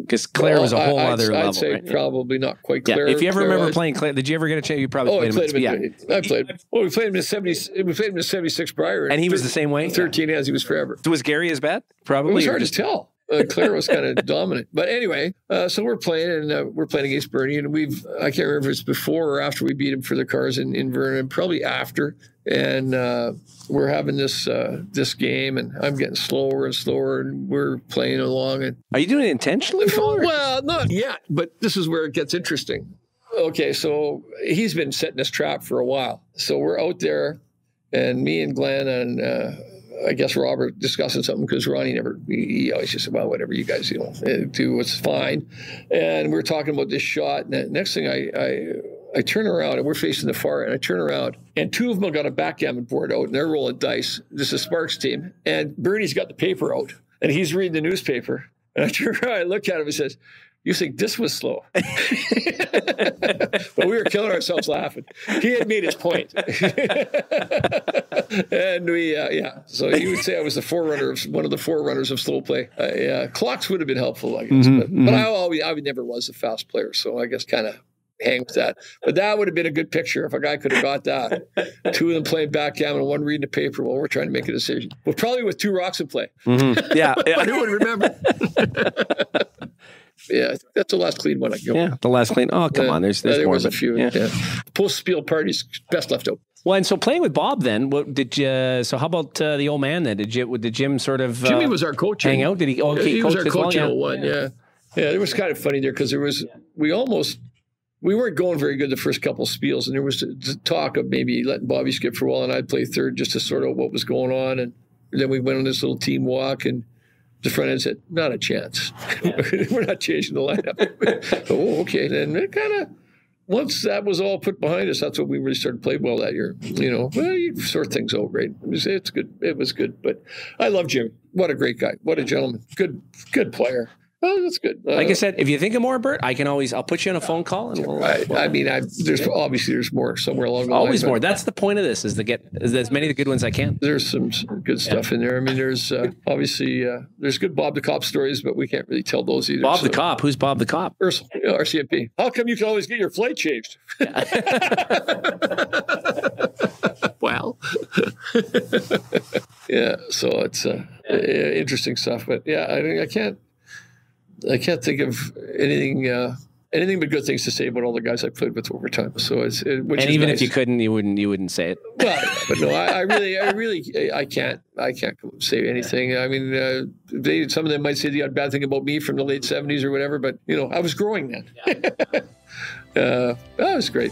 because Claire was a whole I- I'd- other I'd level. say right? probably not quite Yeah. If you ever remember playing Claire, did you ever get a chance? You probably Oh, played him. played at- him. yeah. I played. Well, we played him in seventy. We played him in seventy six Brier, And he was the same way? Thirteen as He was forever. Was Gary as bad? Probably. It was hard just- to tell. Uh, Claire was kind of dominant, but anyway, uh, so we're playing and uh, we're playing against Bernie, and we've I can't remember if it's before or after we beat him for the cars in, in Vernon, probably after, and uh, we're having this uh, this game, and I'm getting slower and slower, and we're playing along, and Are you doing it intentionally? Or- well, not yet, but this is where it gets interesting. Okay, so he's been setting this trap for a while. So we're out there, and me and Glenn and uh, I guess Robert discussing something because Ronnie never, he always just said, well, whatever you guys you know, uh, do, it's fine. And we're talking about this shot. And the next thing I, I, I turn around and we're facing the far end. I turn around and two of them got a backgammon board out and they're rolling dice. This is Sparkes team. And Bernie's got the paper out and he's reading the newspaper. And I turn around, I look at him and says, you think this was slow? but we were killing ourselves laughing. He had made his point. and we, uh, yeah. So you would say I was the forerunner of one of the forerunners of slow play. Uh, yeah, clocks would have been helpful, I guess. but, but I always, I never was a fast player, so I guess kind of hang with that. But that would have been a good picture if a guy could have got that. two of them playing backgammon one reading the paper while we're trying to make a decision. Well, probably with two rocks in play. Mhm. Yeah. But who would remember? Yeah, that's the last clean one I go. Yeah, the last clean. Oh, come Uh, on. There's, uh, there's there more. was a few. yeah. Yeah. Post spiel parties, best left out. Well, and so playing with Bob, then, what did you? So how about uh, the old man? Then did you? Did Jim sort of? Uh, Jimmy was our coach. hang out. Did he? Oh, Yeah, okay, he was coach our as well? coach in Yeah. 01, yeah. yeah. it was kind of funny there because there was we almost we weren't going very good the first couple of spiels, and there was talk of maybe letting Bobby skip for a while and I'd play third just to sort out what was going on. And then we went on this little team walk, and the front end said, "Not a chance. we're not changing the lineup." oh, okay. Then it kind of once that was all put behind us, that's when we really started to play well that year. You know, well, you sort things out, right? It was, it's good. It was good. But I love Jimmy. What a great guy. What a gentleman. Good, good player. Oh, that's good. Uh, like I said, if you think of more, Bert, I can always I'll put you on a phone call and we'll. I, I mean, I, there's obviously there's more somewhere along the way. always line, more. That's the point of this is to get as many of the good ones I can. There's some, good stuff yeah. in there. I mean, there's uh, obviously uh, there's good Bob the Cop stories, but we can't really tell those either. Bob so. the Cop, who's Bob the Cop? You know, RCMP. How come you can always get your flight changed? well, yeah. So it's uh, interesting stuff, but yeah, I, I can't I can't think of anything uh, anything but good things to say about all the guys I played with over time. So it's it, and even nice. if you couldn't, you wouldn't you wouldn't say it. Well, but no, I, I, really, I really, I can't, I can't say anything. I mean, uh, they some of them might say the odd bad thing about me from the late '70s or whatever, but you know, I was growing then. Yeah. uh, that was great.